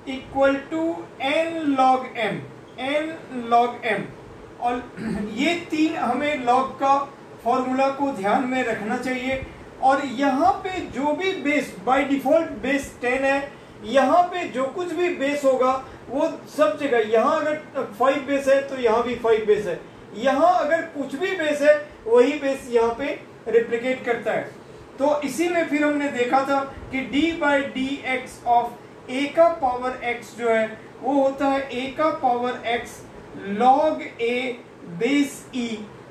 equal to n log m n log m और ये तीन हमें लॉग का फॉर्मूला को ध्यान में रखना चाहिए। और यहाँ पे जो भी base by default base ten है, यहाँ पे जो कुछ भी बेस होगा, वो सब जगह, यहाँ अगर फाइव बेस है तो यहाँ भी फाइव बेस है। यहाँ अगर कुछ भी बेस है, वही बेस यहाँ पे रिप्लीकेट करता है। तो इसी में फिर हमने देखा था कि d by d x of a का पावर एक्स जो है, वो होता है a का power x log a base e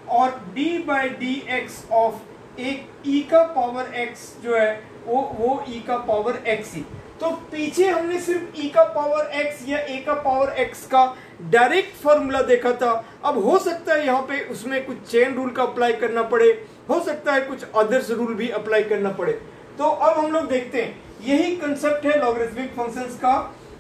और d by d x of एक e का पावर एक्स जो है, वो वो e का पावर x ही तो पीछे हमने सिर्फ़ ई का पावर एक्स या a का पावर एक्स का डायरेक्ट फॉर्मूला देखा था। अब हो सकता है यहाँ पे उसमें कुछ चेन रूल का अप्लाई करना पड़े, हो सकता है कुछ अदर्स रूल भी अप्लाई करना पड़े। तो अब हम लोग देखते हैं। यही कंसेप्ट है लॉगरिथमिक फ़ंक्शंस का,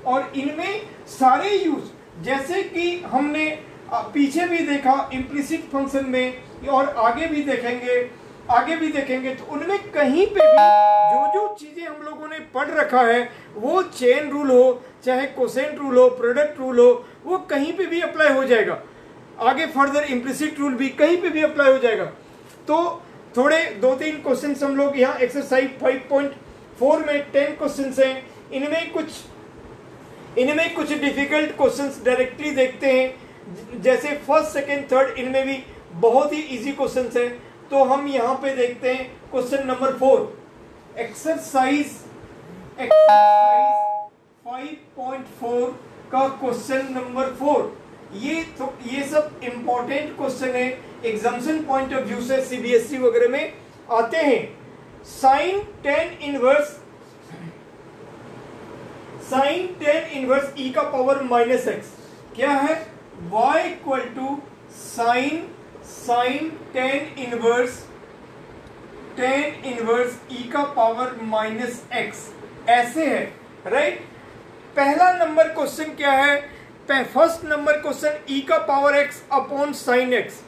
और इनमें सारे यूज़ जैसे कि हमने पीछे भी देखा इम्प्लिसिट फ़ंक्शन में, और आगे भी देखेंगे, आगे भी देखेंगे तो उनमें कहीं पे भी जो जो चीज़ें हम लोगों ने पढ़ रखा है, वो चेन रूल हो, चाहे कोसेंट रूल हो प्रोडक्ट रूल हो, वो कहीं पे भी अप्लाई हो जाएगा। आगे फर्दर इम्प्लिसिट रूल भी कहीं पे भी अप्लाई हो जाएगा। तो थोड़े दो तीन क्वेश्चन हम लोग यहाँ एक्सरसाइज 5.4 में टेन क्वेश्चन हैं। इनमें कुछ इनमें कुछ डिफ़िकल्ट क्वेश्चंस डायरेक्टली देखते हैं। जैसे फ़र्स्ट सेकेंड थर्ड इनमें भी बहुत ही इजी क्वेश्चंस हैं। तो हम यहाँ पे देखते हैं question number four exercise exercise 5.4 का क्वेश्चन नंबर फोर ये तो ये सब इंपॉर्टेंट क्वेश्चन है। एग्जामिशन पॉइंट ऑफ़ व्यू से सीबीएसई e वगैरह में आते हैं। Sine tan inverse sine tan inverse e का पावर माइनस एक्स क्या है? Y equal to sine sine tan inverse tan inverse e का पावर माइनस एक्स ऐसे है राइट पहला नंबर क्वेश्चन क्या है? फ़र्स्ट नंबर क्वेश्चन ई का power x upon sine x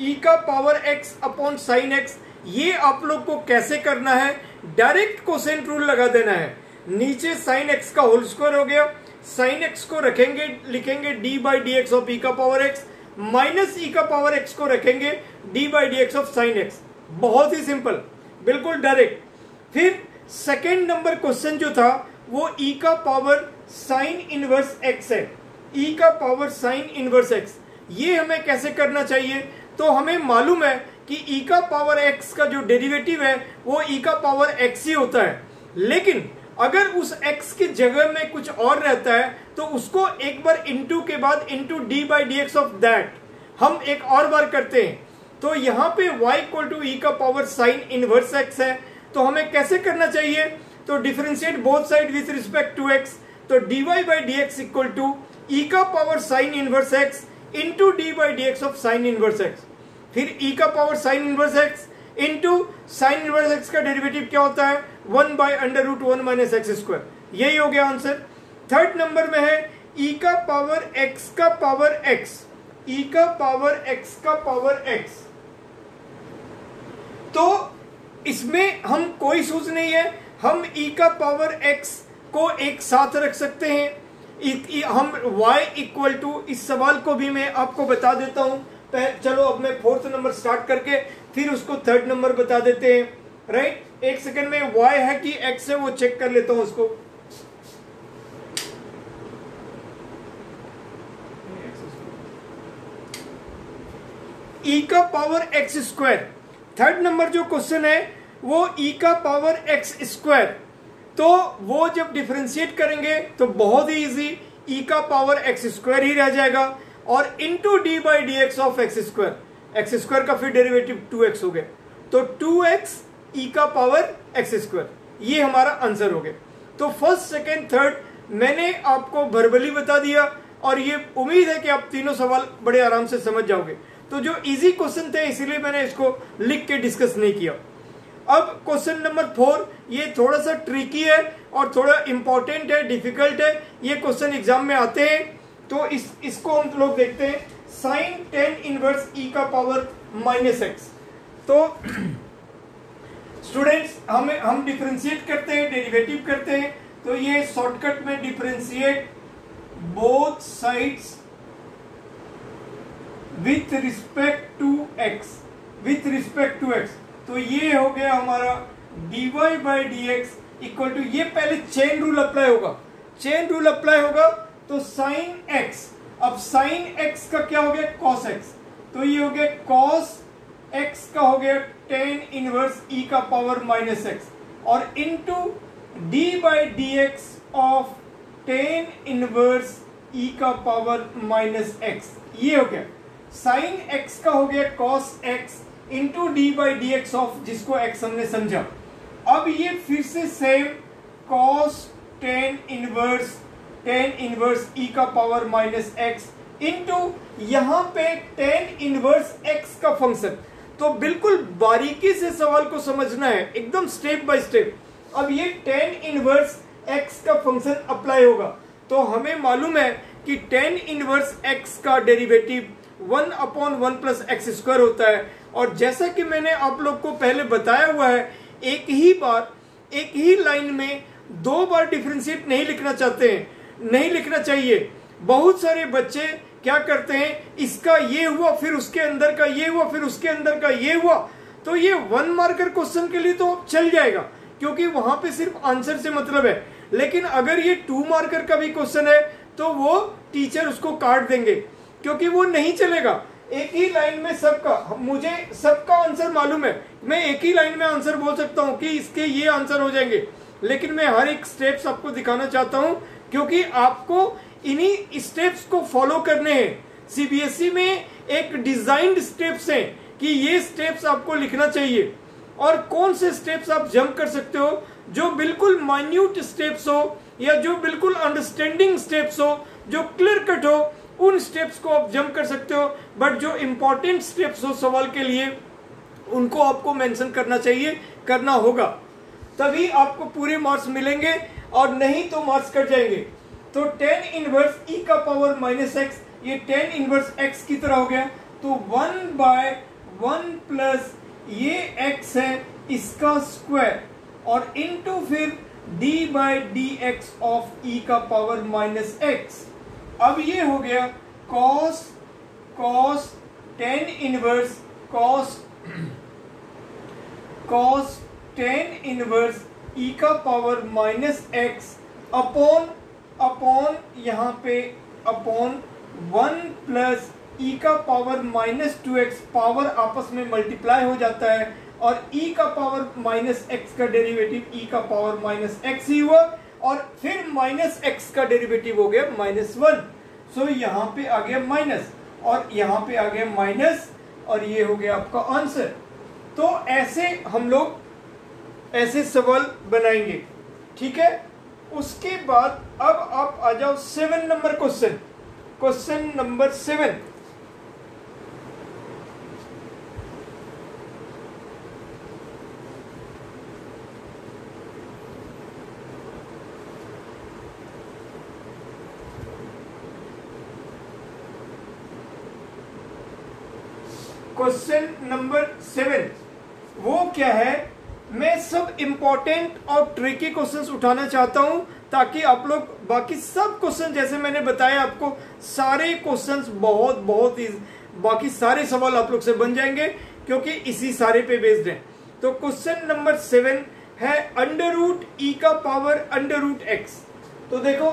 e का power x upon sine x ये आप लोग को कैसे करना है? डायरेक्ट क्वेश्चन रूल लगा देना है। नीचे साइन एक्स का होल स्क्वायर हो गया। साइन एक्स को रखेंगे, लिखेंगे d by d x of e का पावर एक्स माइनस ई का पावर एक्स को रखेंगे d by d x of sine x बहुत ही सिंपल बिल्कुल डायरेक्ट फिर सेकेंड नंबर क्वेश्चन जो था, वो ई का पावर साइन इनवर्स एक्स है। ई का पावर साइन इनवर्स एक्स ये हमें कैसे करना चाहिए? तो हमें मालूम है कि ई का पावर एक्स का जो डेरिवेटिव है, वो ई का पावर एक्स ही होता है। लेकिन अगर उस x की जगह में कुछ और रहता है तो उसको एक बार इंटू के बाद into d by d x of that हम एक और बार करते हैं। तो यहाँ पे y इक्वल टू ई का पावर साइन इनवर्स x है। तो हमें कैसे करना चाहिए? तो differentiate both side with respect to x तो y by d x equal to e का power sine inverse x into d by d x of sine inverse x फिर ई का power sine inverse x into sine inverse x का डेरिवेटिव क्या होता है? One by under root one minus x square यही हो गया आंसर थर्ड नंबर में है e का पावर एक्स का पावर एक्स ई का पावर एक्स का पावर एक्स तो इसमें हम कोई सूझ नहीं है. हम e का पावर एक्स को एक साथ रख सकते हैं. हम y इक्वल टू इस सवाल को भी मैं आपको बता देता हूँ. चलो अब मैं फोर्थ नंबर स्टार्ट करके, फिर उसको थर्ड नंबर बता देते हैं राइट एक सेकंड में वाई है कि एक्स है, वो चेक कर लेता हूँ उसको। ई e का power x square third number जो क्वेश्चन है, वो ई e का पावर एक्स स्क्वायर तो वो जब डिफ्रेंशिएट करेंगे तो बहुत ही इजी ई e का पावर एक्स स्क्वायर ही रह जाएगा। और into d by d x of x square x square का फिर डेरिवेटिव टू एक्स हो गया। तो टू एक्स ई का पावर एक्स स्क्वायर ये हमारा आंसर हो गया। तो फ़र्स्ट सेकेंड थर्ड मैंने आपको भरबली बता दिया और ये उम्मीद है कि आप तीनों सवाल बड़े आराम से समझ जाओगे। तो जो इजी क्वेश्चन थे, इसीलिए मैंने इसको लिख के डिस्कस नहीं किया। अब क्वेश्चन नंबर फोर ये थोड़ा सा ट्रिकी है और थोड़ा इंपॉर्टेंट है डिफ़िकल्ट है। ये क्वेश्चन एग्ज़ाम में आते हैं। तो इस, इसको हम लोग देखते हैं साइन टेन इनवर्स ई का पावर माइनस एक्स तो स्टूडेंट्स हम हम डिफ्रेंशिएट करते हैं डेरिवेटिव करते हैं तो ये शॉर्टकट में differentiate both sides with respect to x with respect to x तो ये हो गया हमारा dy by d x equal to ये पहले चेन रूल अप्लाई होगा। चेन रूल अप्लाई होगा तो साइन एक्स अब साइन एक्स का क्या हो गया? कॉस एक्स तो ये हो गया कॉस एक्स का हो गया टेन इनवर्स ई का पावर माइनस एक्स और into d by d x of tan inverse e का पावर माइनस एक्स ये हो गया. साइन एक्स का हो गया cos x into d by d x of जिसको एक्स हमने समझा. अब ये फिर से same cos tan inverse tan inverse e का पावर माइनस एक्स इंटू यहाँ पे टेन इनवर्स एक्स का फ़ंक्शन तो बिल्कुल बारीकी से सवाल को समझना है, एकदम स्टेप बाय स्टेप अब ये टेन इनवर्स एक्स का फ़ंक्शन अप्लाई होगा। तो हमें मालूम है कि टेन इनवर्स एक्स का derivative one upon one plus x square होता है। और जैसा कि मैंने आप लोग को पहले बताया हुआ है, एक ही बार, एक ही लाइन में दो बार डिफ्रेंशिएट नहीं लिखना चाहते हैं। नहीं लिखना चाहिए। बहुत सारे बच्चे क्या करते हैं, इसका ये हुआ, फिर उसके अंदर का ये हुआ, फिर उसके अंदर का ये हुआ। तो ये वन मार्कर क्वेश्चन के लिए तो चल जाएगा, क्योंकि वहाँ पे सिर्फ़ आंसर से मतलब है। लेकिन अगर ये टू मार्कर का भी क्वेश्चन है तो वो टीचर उसको काट देंगे, क्योंकि वो नहीं चलेगा। एक ही लाइन में सबका, मुझे सबका आंसर मालूम है। मैं एक ही लाइन में आंसर बोल सकता हूँ कि इसके ये आंसर हो जाएँगे। लेकिन मैं हर एक स्टेप्स आपको दिखाना चाहता हूँ क्योंकि आपको इन्हीं स्टेप्स को फॉलो करने हैं। सीबीएसई e में एक डिजाइंड स्टेप्स हैं कि ये स्टेप्स आपको लिखना चाहिए। और कौन से स्टेप्स आप जंप कर सकते हो, जो बिल्कुल माइन्यूट स्टेप्स हो, या जो बिल्कुल अंडरस्टैंडिंग स्टेप्स हो, जो क्लियर कट हो, उन स्टेप्स को आप जंप कर सकते हो। बट जो इंपॉर्टेंट स्टेप्स हो सवाल के लिए, उनको आपको मेंशन करना चाहिए, करना होगा। तभी आपको पूरे मार्क्स मिलेंगे। और नहीं तो मार्क्स कट जाएँगे। तो टेन इनवर्स ई का पावर माइनस एक्स ये टेन इनवर्स एक्स की तरह हो गया। तो वन बाय वन प्लस ये एक्स है इसका स्क्वायर और इनटू फिर d by d x of e का पावर माइनस एक्स अब ये हो गया cos cos tan inverse cos cos tan inverse e का power minus x upon upon यहाँ पे अपॉन वन प्लस ई का power minus two x power आपस में मल्टीप्लाई हो जाता है और e का पावर माइनस एक्स का डेरिवेटिव e का पावर माइनस एक्स ही हुआ और फिर माइनस एक्स का डेरिवेटिव हो गया माइनस वन सो यहाँ पे आ गया माइनस और यहाँ पे आ गया माइनस और ये हो गया आपका आंसर तो ऐसे हम लोग ऐसे सवाल बनाएँगे। ठीक है? उसके बाद अब आप आ जाओ seven number question question number seven question number seven वो क्या है? मैं सब इंपॉर्टेंट और ट्रिकी क्वेश्चंस उठाना चाहता हूँ ताकि आप लोग बाकी सब क्वेश्चन जैसे मैंने बताया आपको, सारे क्वेश्चंस बहुत बहुत बाकी सारे सवाल आप लोग से बन जाएँगे क्योंकि इसी सारे पे बेस्ड है। तो क्वेश्चन नंबर सेवन है अंडर रूट ई का पावर अंडर रूट एक्स तो देखो,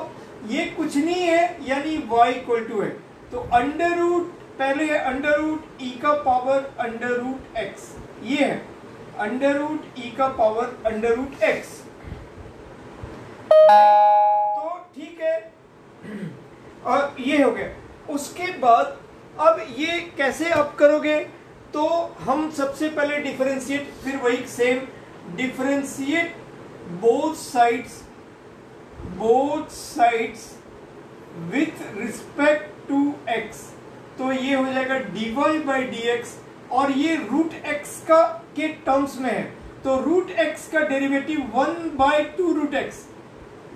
ये कुछ नहीं है, यानी y इक्वल टू है। तो अंडर रूट पहले है अंडर रूट ई का पावर अंडर रूट एक्स ये है। अंडर रूट ई का पावर अंडर रूट एक्स तो ठीक है। और ये हो गया। उसके बाद अब ये कैसे आप करोगे? तो हम सबसे पहले डिफरेंशिएट फिर वही same differentiate both sides both sides with respect to x तो ये हो जाएगा d y by d x और ये रूट एक्स का के टर्म्स में है। तो रूट एक्स का derivative one by two root x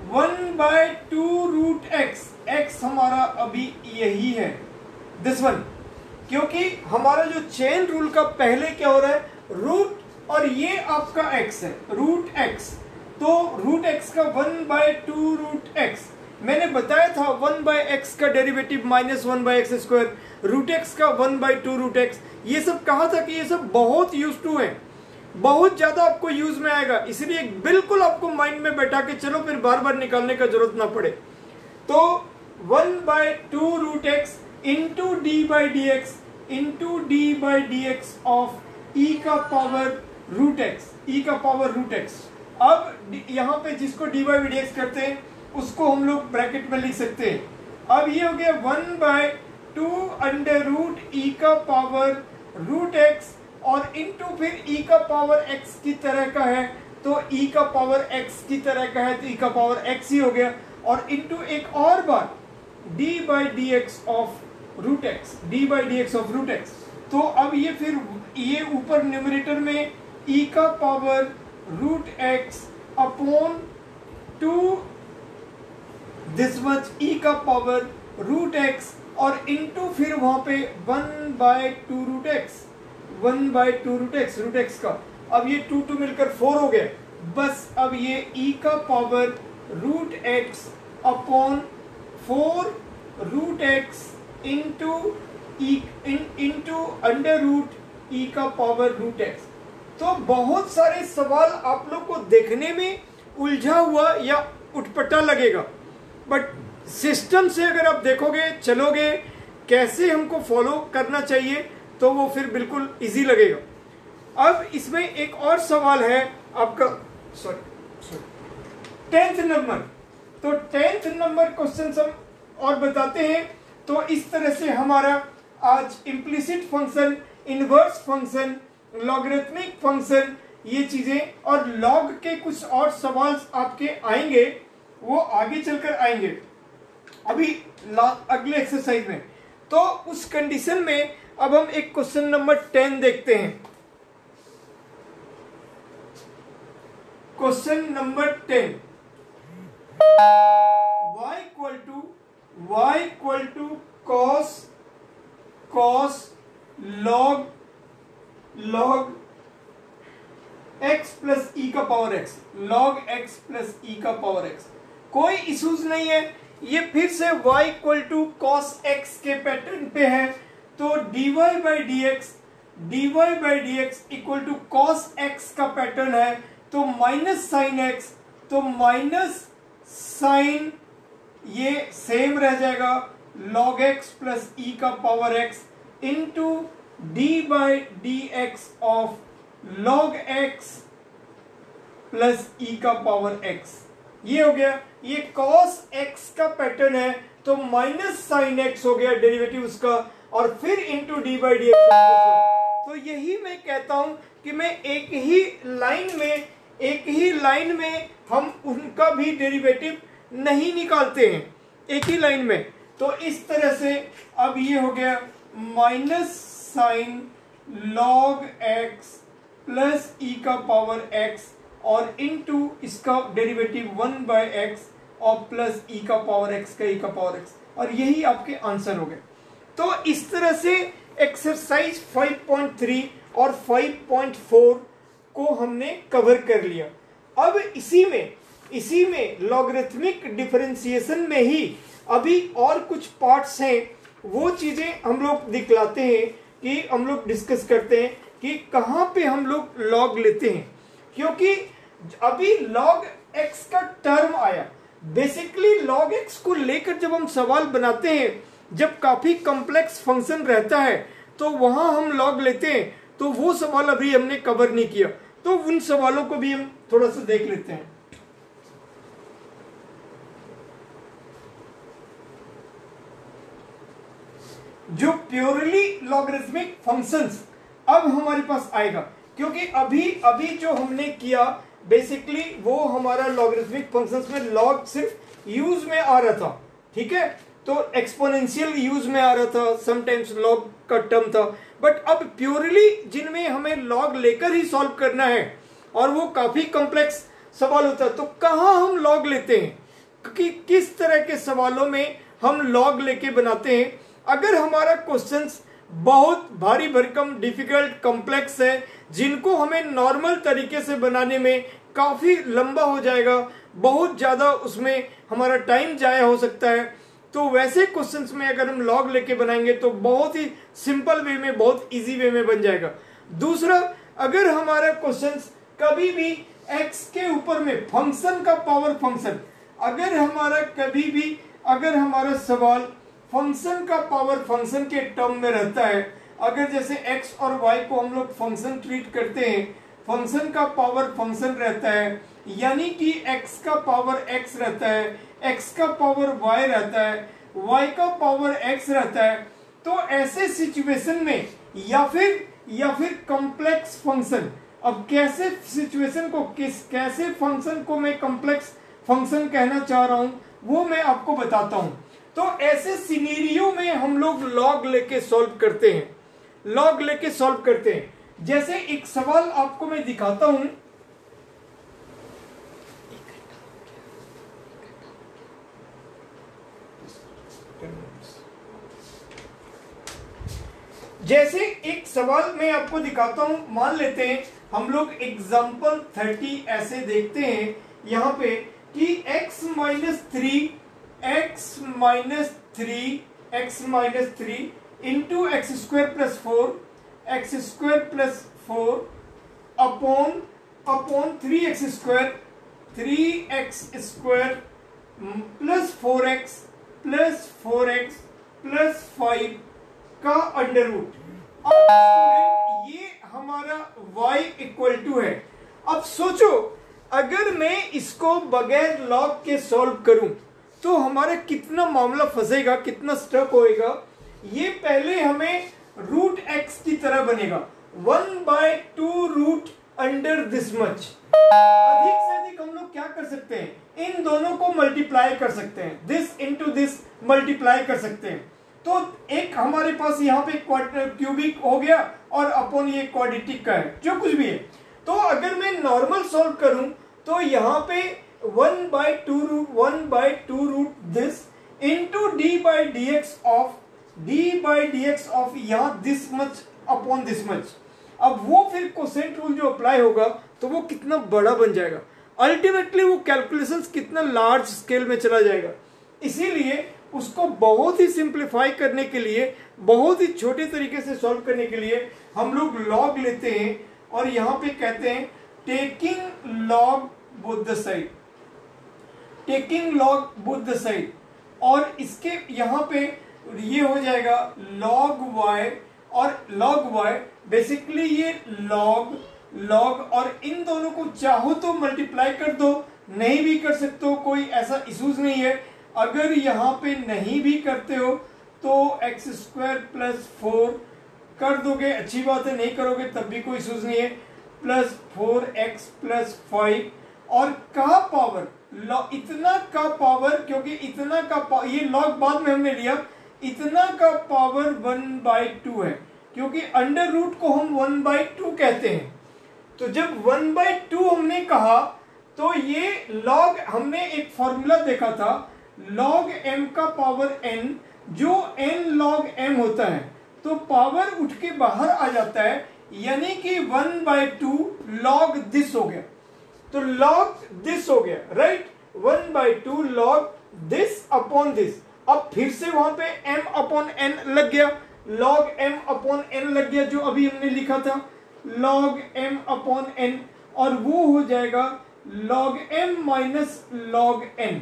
one by two root x x हमारा अभी यही है। दिस वन क्योंकि हमारा जो चेन रूल का पहले क्या हो रहा है? रूट और ये आपका एक्स है। रूट एक्स तो रूट एक्स का one by two root x मैंने बताया था वन बाय एक्स का derivative minus one by x square root x का one by two root x ये सब कहा था कि ये सब बहुत यूज़ टू है। बहुत ज़्यादा आपको यूज़ में आएगा, इसलिए बिल्कुल आपको माइंड में बैठा के चलो, फिर बार बार निकालने का ज़रूरत ना पड़े। तो one by two root x into d by d x into d by d x of e का पावर रूट एक्स ई का पावर रूट एक्स अब यहाँ पे जिसको डी बाई डी एक्स करते हैं, उसको हम लोग ब्रैकेट में लिख सकते हैं। अब ये हो गया one by two under root e का पावर रूट एक्स और इंटू फिर ई का पावर एक्स की तरह का है तो ई का पावर एक्स की तरह का है तो ई का पावर एक्स ही हो गया। और इंटू एक और बार d by d x of root x d by d x of root x तो अब ये फिर, ये ऊपर न्यूमरेटर में ई का power root x upon two this much e का पावर रूट एक्स और इंटू फिर वहाँ पे one by two root x one by two root x root x का। अब ये टू टू मिलकर फोर हो गया। बस अब ये ई e का power root x upon four root x into into under root e का पावर रूट एक्स तो बहुत सारे सवाल आप लोग को देखने में उलझा हुआ या उठपटा लगेगा। बट सिस्टम से अगर आप देखोगे, चलोगे, कैसे हमको फॉलो करना चाहिए तो वो फिर बिल्कुल इजी लगेगा। अब इसमें एक और सवाल है आपका सॉरी टेंथ नंबर तो टेंथ नंबर क्वेश्चन हम और बताते हैं। तो इस तरह से हमारा आज implicit function inverse function logarithmic function ये चीज़ें और लॉग के कुछ और सवाल आपके आएँगे, वो आगे चलकर आएँगे। अभी अगले एक्सरसाइज में। तो उस कंडीशन में अब हम एक क्वेश्चन नंबर टेन देखते हैं। Question number ten y equal to y equal to cos cos log log x plus e का power x log x plus e का पावर x कोई इश्यूज़ नहीं है। ये फिर से y equal to cos x के पैटर्न पे है। तो dy by d x d y by d x equal to cos x का पैटर्न है। तो माइनस साइन एक्स तो माइनस साइन ये सेम रह जाएगा। log x प्लस ई का power x into d by d x of log x plus e का पावर x ये हो गया, ये cos x का पैटर्न है तो माइनस साइन x हो गया डेरिवेटिव उसका, और फिर into d by d x तो यही मैं कहता हूँ कि मैं एक ही लाइन में, एक ही लाइन में हम उनका भी डेरिवेटिव नहीं निकालते हैं, एक ही लाइन में। तो इस तरह से अब ये हो गया minus sine log x plus e का पावर एक्स और इनटू इसका डेरिवेटिव वन बाय एक्स और प्लस ई का पावर एक्स का ई का पावर एक्स और यही आपके आंसर हो गए। तो इस तरह से एक्सरसाइज 5.3 और 5.4 को हमने कवर कर लिया। अब इसी में इसी में लॉगरिथमिक डिफरेंशिएशन में ही अभी और कुछ पार्ट्स हैं। वो चीज़ें हम लोग दिखलाते हैं कि हम लोग डिस्कस करते हैं कि कहाँ पे हम लोग लॉग लेते हैं। क्योंकि अभी लॉग एक्स का टर्म आया। बेसिकली लॉग एक्स को लेकर जब हम सवाल बनाते हैं, जब काफ़ी कॉम्प्लेक्स फ़ंक्शन रहता है तो वहाँ हम लॉग लेते हैं। तो वो सवाल अभी हमने कवर नहीं किया। तो उन सवालों को भी हम थोड़ा सा देख लेते हैं। जो प्योरली लॉगरिथमिक फ़ंक्शंस अब हमारे पास आएगा। क्योंकि अभी अभी जो हमने किया बेसिकली वो हमारा लॉगरिथमिक फ़ंक्शंस में लॉग सिर्फ़ यूज़ में आ रहा था, ठीक है? तो एक्सपोनेंशियल यूज़ में आ रहा था समटाइम्स लॉग का टर्म था। बट अब प्योरली जिनमें हमें लॉग लेकर ही सॉल्व करना है, और वो काफ़ी कॉम्प्लेक्स सवाल होता है तो कहाँ हम लॉग लेते हैं? कि किस तरह के सवालों में हम लॉग लेके बनाते हैं? अगर हमारा क्वेश्चंस बहुत भारी, भरकम डिफ़िकल्ट कॉम्प्लेक्स है जिनको हमें नॉर्मल तरीके से बनाने में काफ़ी लंबा हो जाएगा, बहुत ज़्यादा उसमें हमारा टाइम जाया हो सकता है। तो वैसे क्वेश्चंस में अगर हम लॉग लेके बनाएँगे तो बहुत ही सिंपल वे में, बहुत इजी वे में बन जाएगा। दूसरा, अगर हमारा क्वेश्चंस कभी भी एक्स के ऊपर में फ़ंक्शन का पावर फ़ंक्शन अगर हमारा कभी भी, अगर हमारा सवाल फ़ंक्शन का पावर फ़ंक्शन के टर्म में रहता है अगर जैसे एक्स और वाई को हम लोग फ़ंक्शन ट्रीट करते हैं फ़ंक्शन का पावर फ़ंक्शन रहता है, यानी कि x का पावर x रहता है, x का पावर y रहता है, y का पावर x रहता है तो ऐसे सिचुएशन में या फिर या फिर कॉम्प्लेक्स फ़ंक्शन अब कैसे सिचुएशन को, किस, कैसे फ़ंक्शन को मैं कॉम्प्लेक्स फ़ंक्शन कहना चाह रहा हूँ, वो मैं आपको बताता हूँ। तो ऐसे सिनेरियो में हम लोग लॉग लेके सॉल्व करते हैं। लॉग लेके सॉल्व करते हैं। जैसे एक सवाल आपको मैं दिखाता हूँ। जैसे एक सवाल मैं आपको दिखाता हूँ, मान लेते हैं, हम लोग एग्ज़ाम्पल थर्टी ऐसे देखते हैं, यहाँ पे कि x minus three x minus three x minus three into x square plus four x square plus four upon upon three x square three x square plus four x plus four x plus five का अंडर रूट अब ये हमारा y इक्वल टू है. अब सोचो, अगर मैं इसको बगैर लॉग के सॉल्व करूँ तो हमारा कितना मामला फंसेगा, कितना स्टक होएगा? ये पहले हमें रूट एक्स की तरह बनेगा। One by two root under this much अधिक से अधिक हम लोग क्या कर सकते हैं? इन दोनों को मल्टीप्लाई कर सकते हैं। दिस इंटू दिस मल्टीप्लाई कर सकते हैं। तो एक हमारे पास यहाँ पे क्यूबिक हो गया और अपॉन ये क्वाड्रेटिक का है, जो कुछ भी है। तो अगर मैं नॉर्मल सॉल्व करूँ तो यहाँ पे one by two root one by two root this into d by d x of d by d x of यहाँ this much upon this much अब वो फिर कोसेंट रूल जो अप्लाई होगा तो वो कितना बड़ा बन जाएगा? अल्टीमेटली वो कैलकुलेशन कितना लार्ज स्केल में चला जाएगा? इसीलिए उसको बहुत ही सिंप्लीफाई करने के लिए, बहुत ही छोटे तरीके से सॉल्व करने के लिए हम लोग लॉग लेते हैं और यहाँ पे कहते हैं taking log both side taking log both side और इसके यहाँ पे ये हो जाएगा लॉग वाई और लॉग वाई बेसिकली ये लॉग लॉग और इन दोनों को चाहो तो मल्टीप्लाई कर दो, नहीं भी कर सकते हो, कोई ऐसा इशूज नहीं है। अगर यहाँ पे नहीं भी करते हो तो एक्स स्क्वायर प्लस फोर कर दोगे, अच्छी बात है, नहीं करोगे, तब भी कोई इशूज नहीं है। Plus four x plus five और का पावर इतना का पावर क्योंकि इतना का पावर ये लॉग बाद में हमने लिया इतना का पावर वन बाई टू है, क्योंकि अंडर रूट को हम वन बाई टू कहते हैं। तो जब वन बाई टू हमने कहा तो ये लॉग हमने एक फॉर्मूला देखा था लॉग एम का पावर एन जो एन लॉग एम होता है तो पावर उठ के बाहर आ जाता है, यानी कि one by two log this हो गया। तो लॉग दिस हो गया right one by two log this upon this अब फिर से वहाँ पे m अपॉन एन लग गया। लॉग m अपॉन एन लग गया, जो अभी हमने लिखा था। लॉग m अपॉन एन और वो हो जाएगा log m minus log n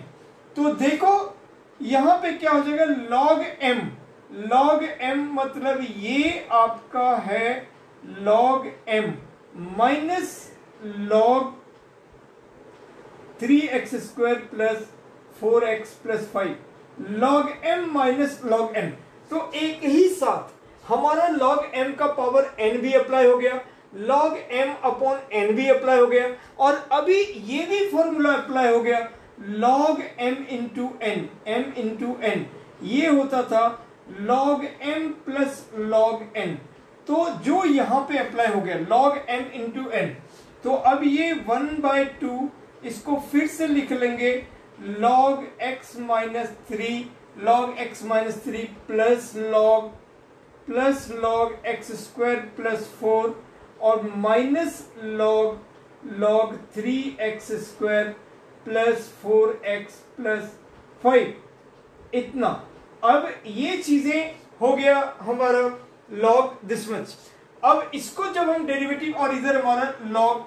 तो देखो, यहाँ पे क्या हो जाएगा? लॉग m लॉग m मतलब ये आपका है log m minus log three x square plus four x plus five log m minus log n. तो एक ही साथ हमारा log m का पावर n भी अप्लाई हो गया, log m अपॉन n भी अप्लाई हो गया, और अभी ये भी फॉर्मूला अप्लाई हो गया, log m into n m into n ये होता था log m plus log n तो जो यहाँ पे अप्लाई हो गया, log m इंटू एन तो अब ये वन बाय टू इसको फिर से लिख लेंगे log x minus three log x minus three plus log plus log x square plus four और minus log log three x square plus four x plus five इतना। अब ये चीज़ें हो गया हमारा लॉग दिस मच अब इसको जब हम डेरिवेटिव और इधर हमारा लॉग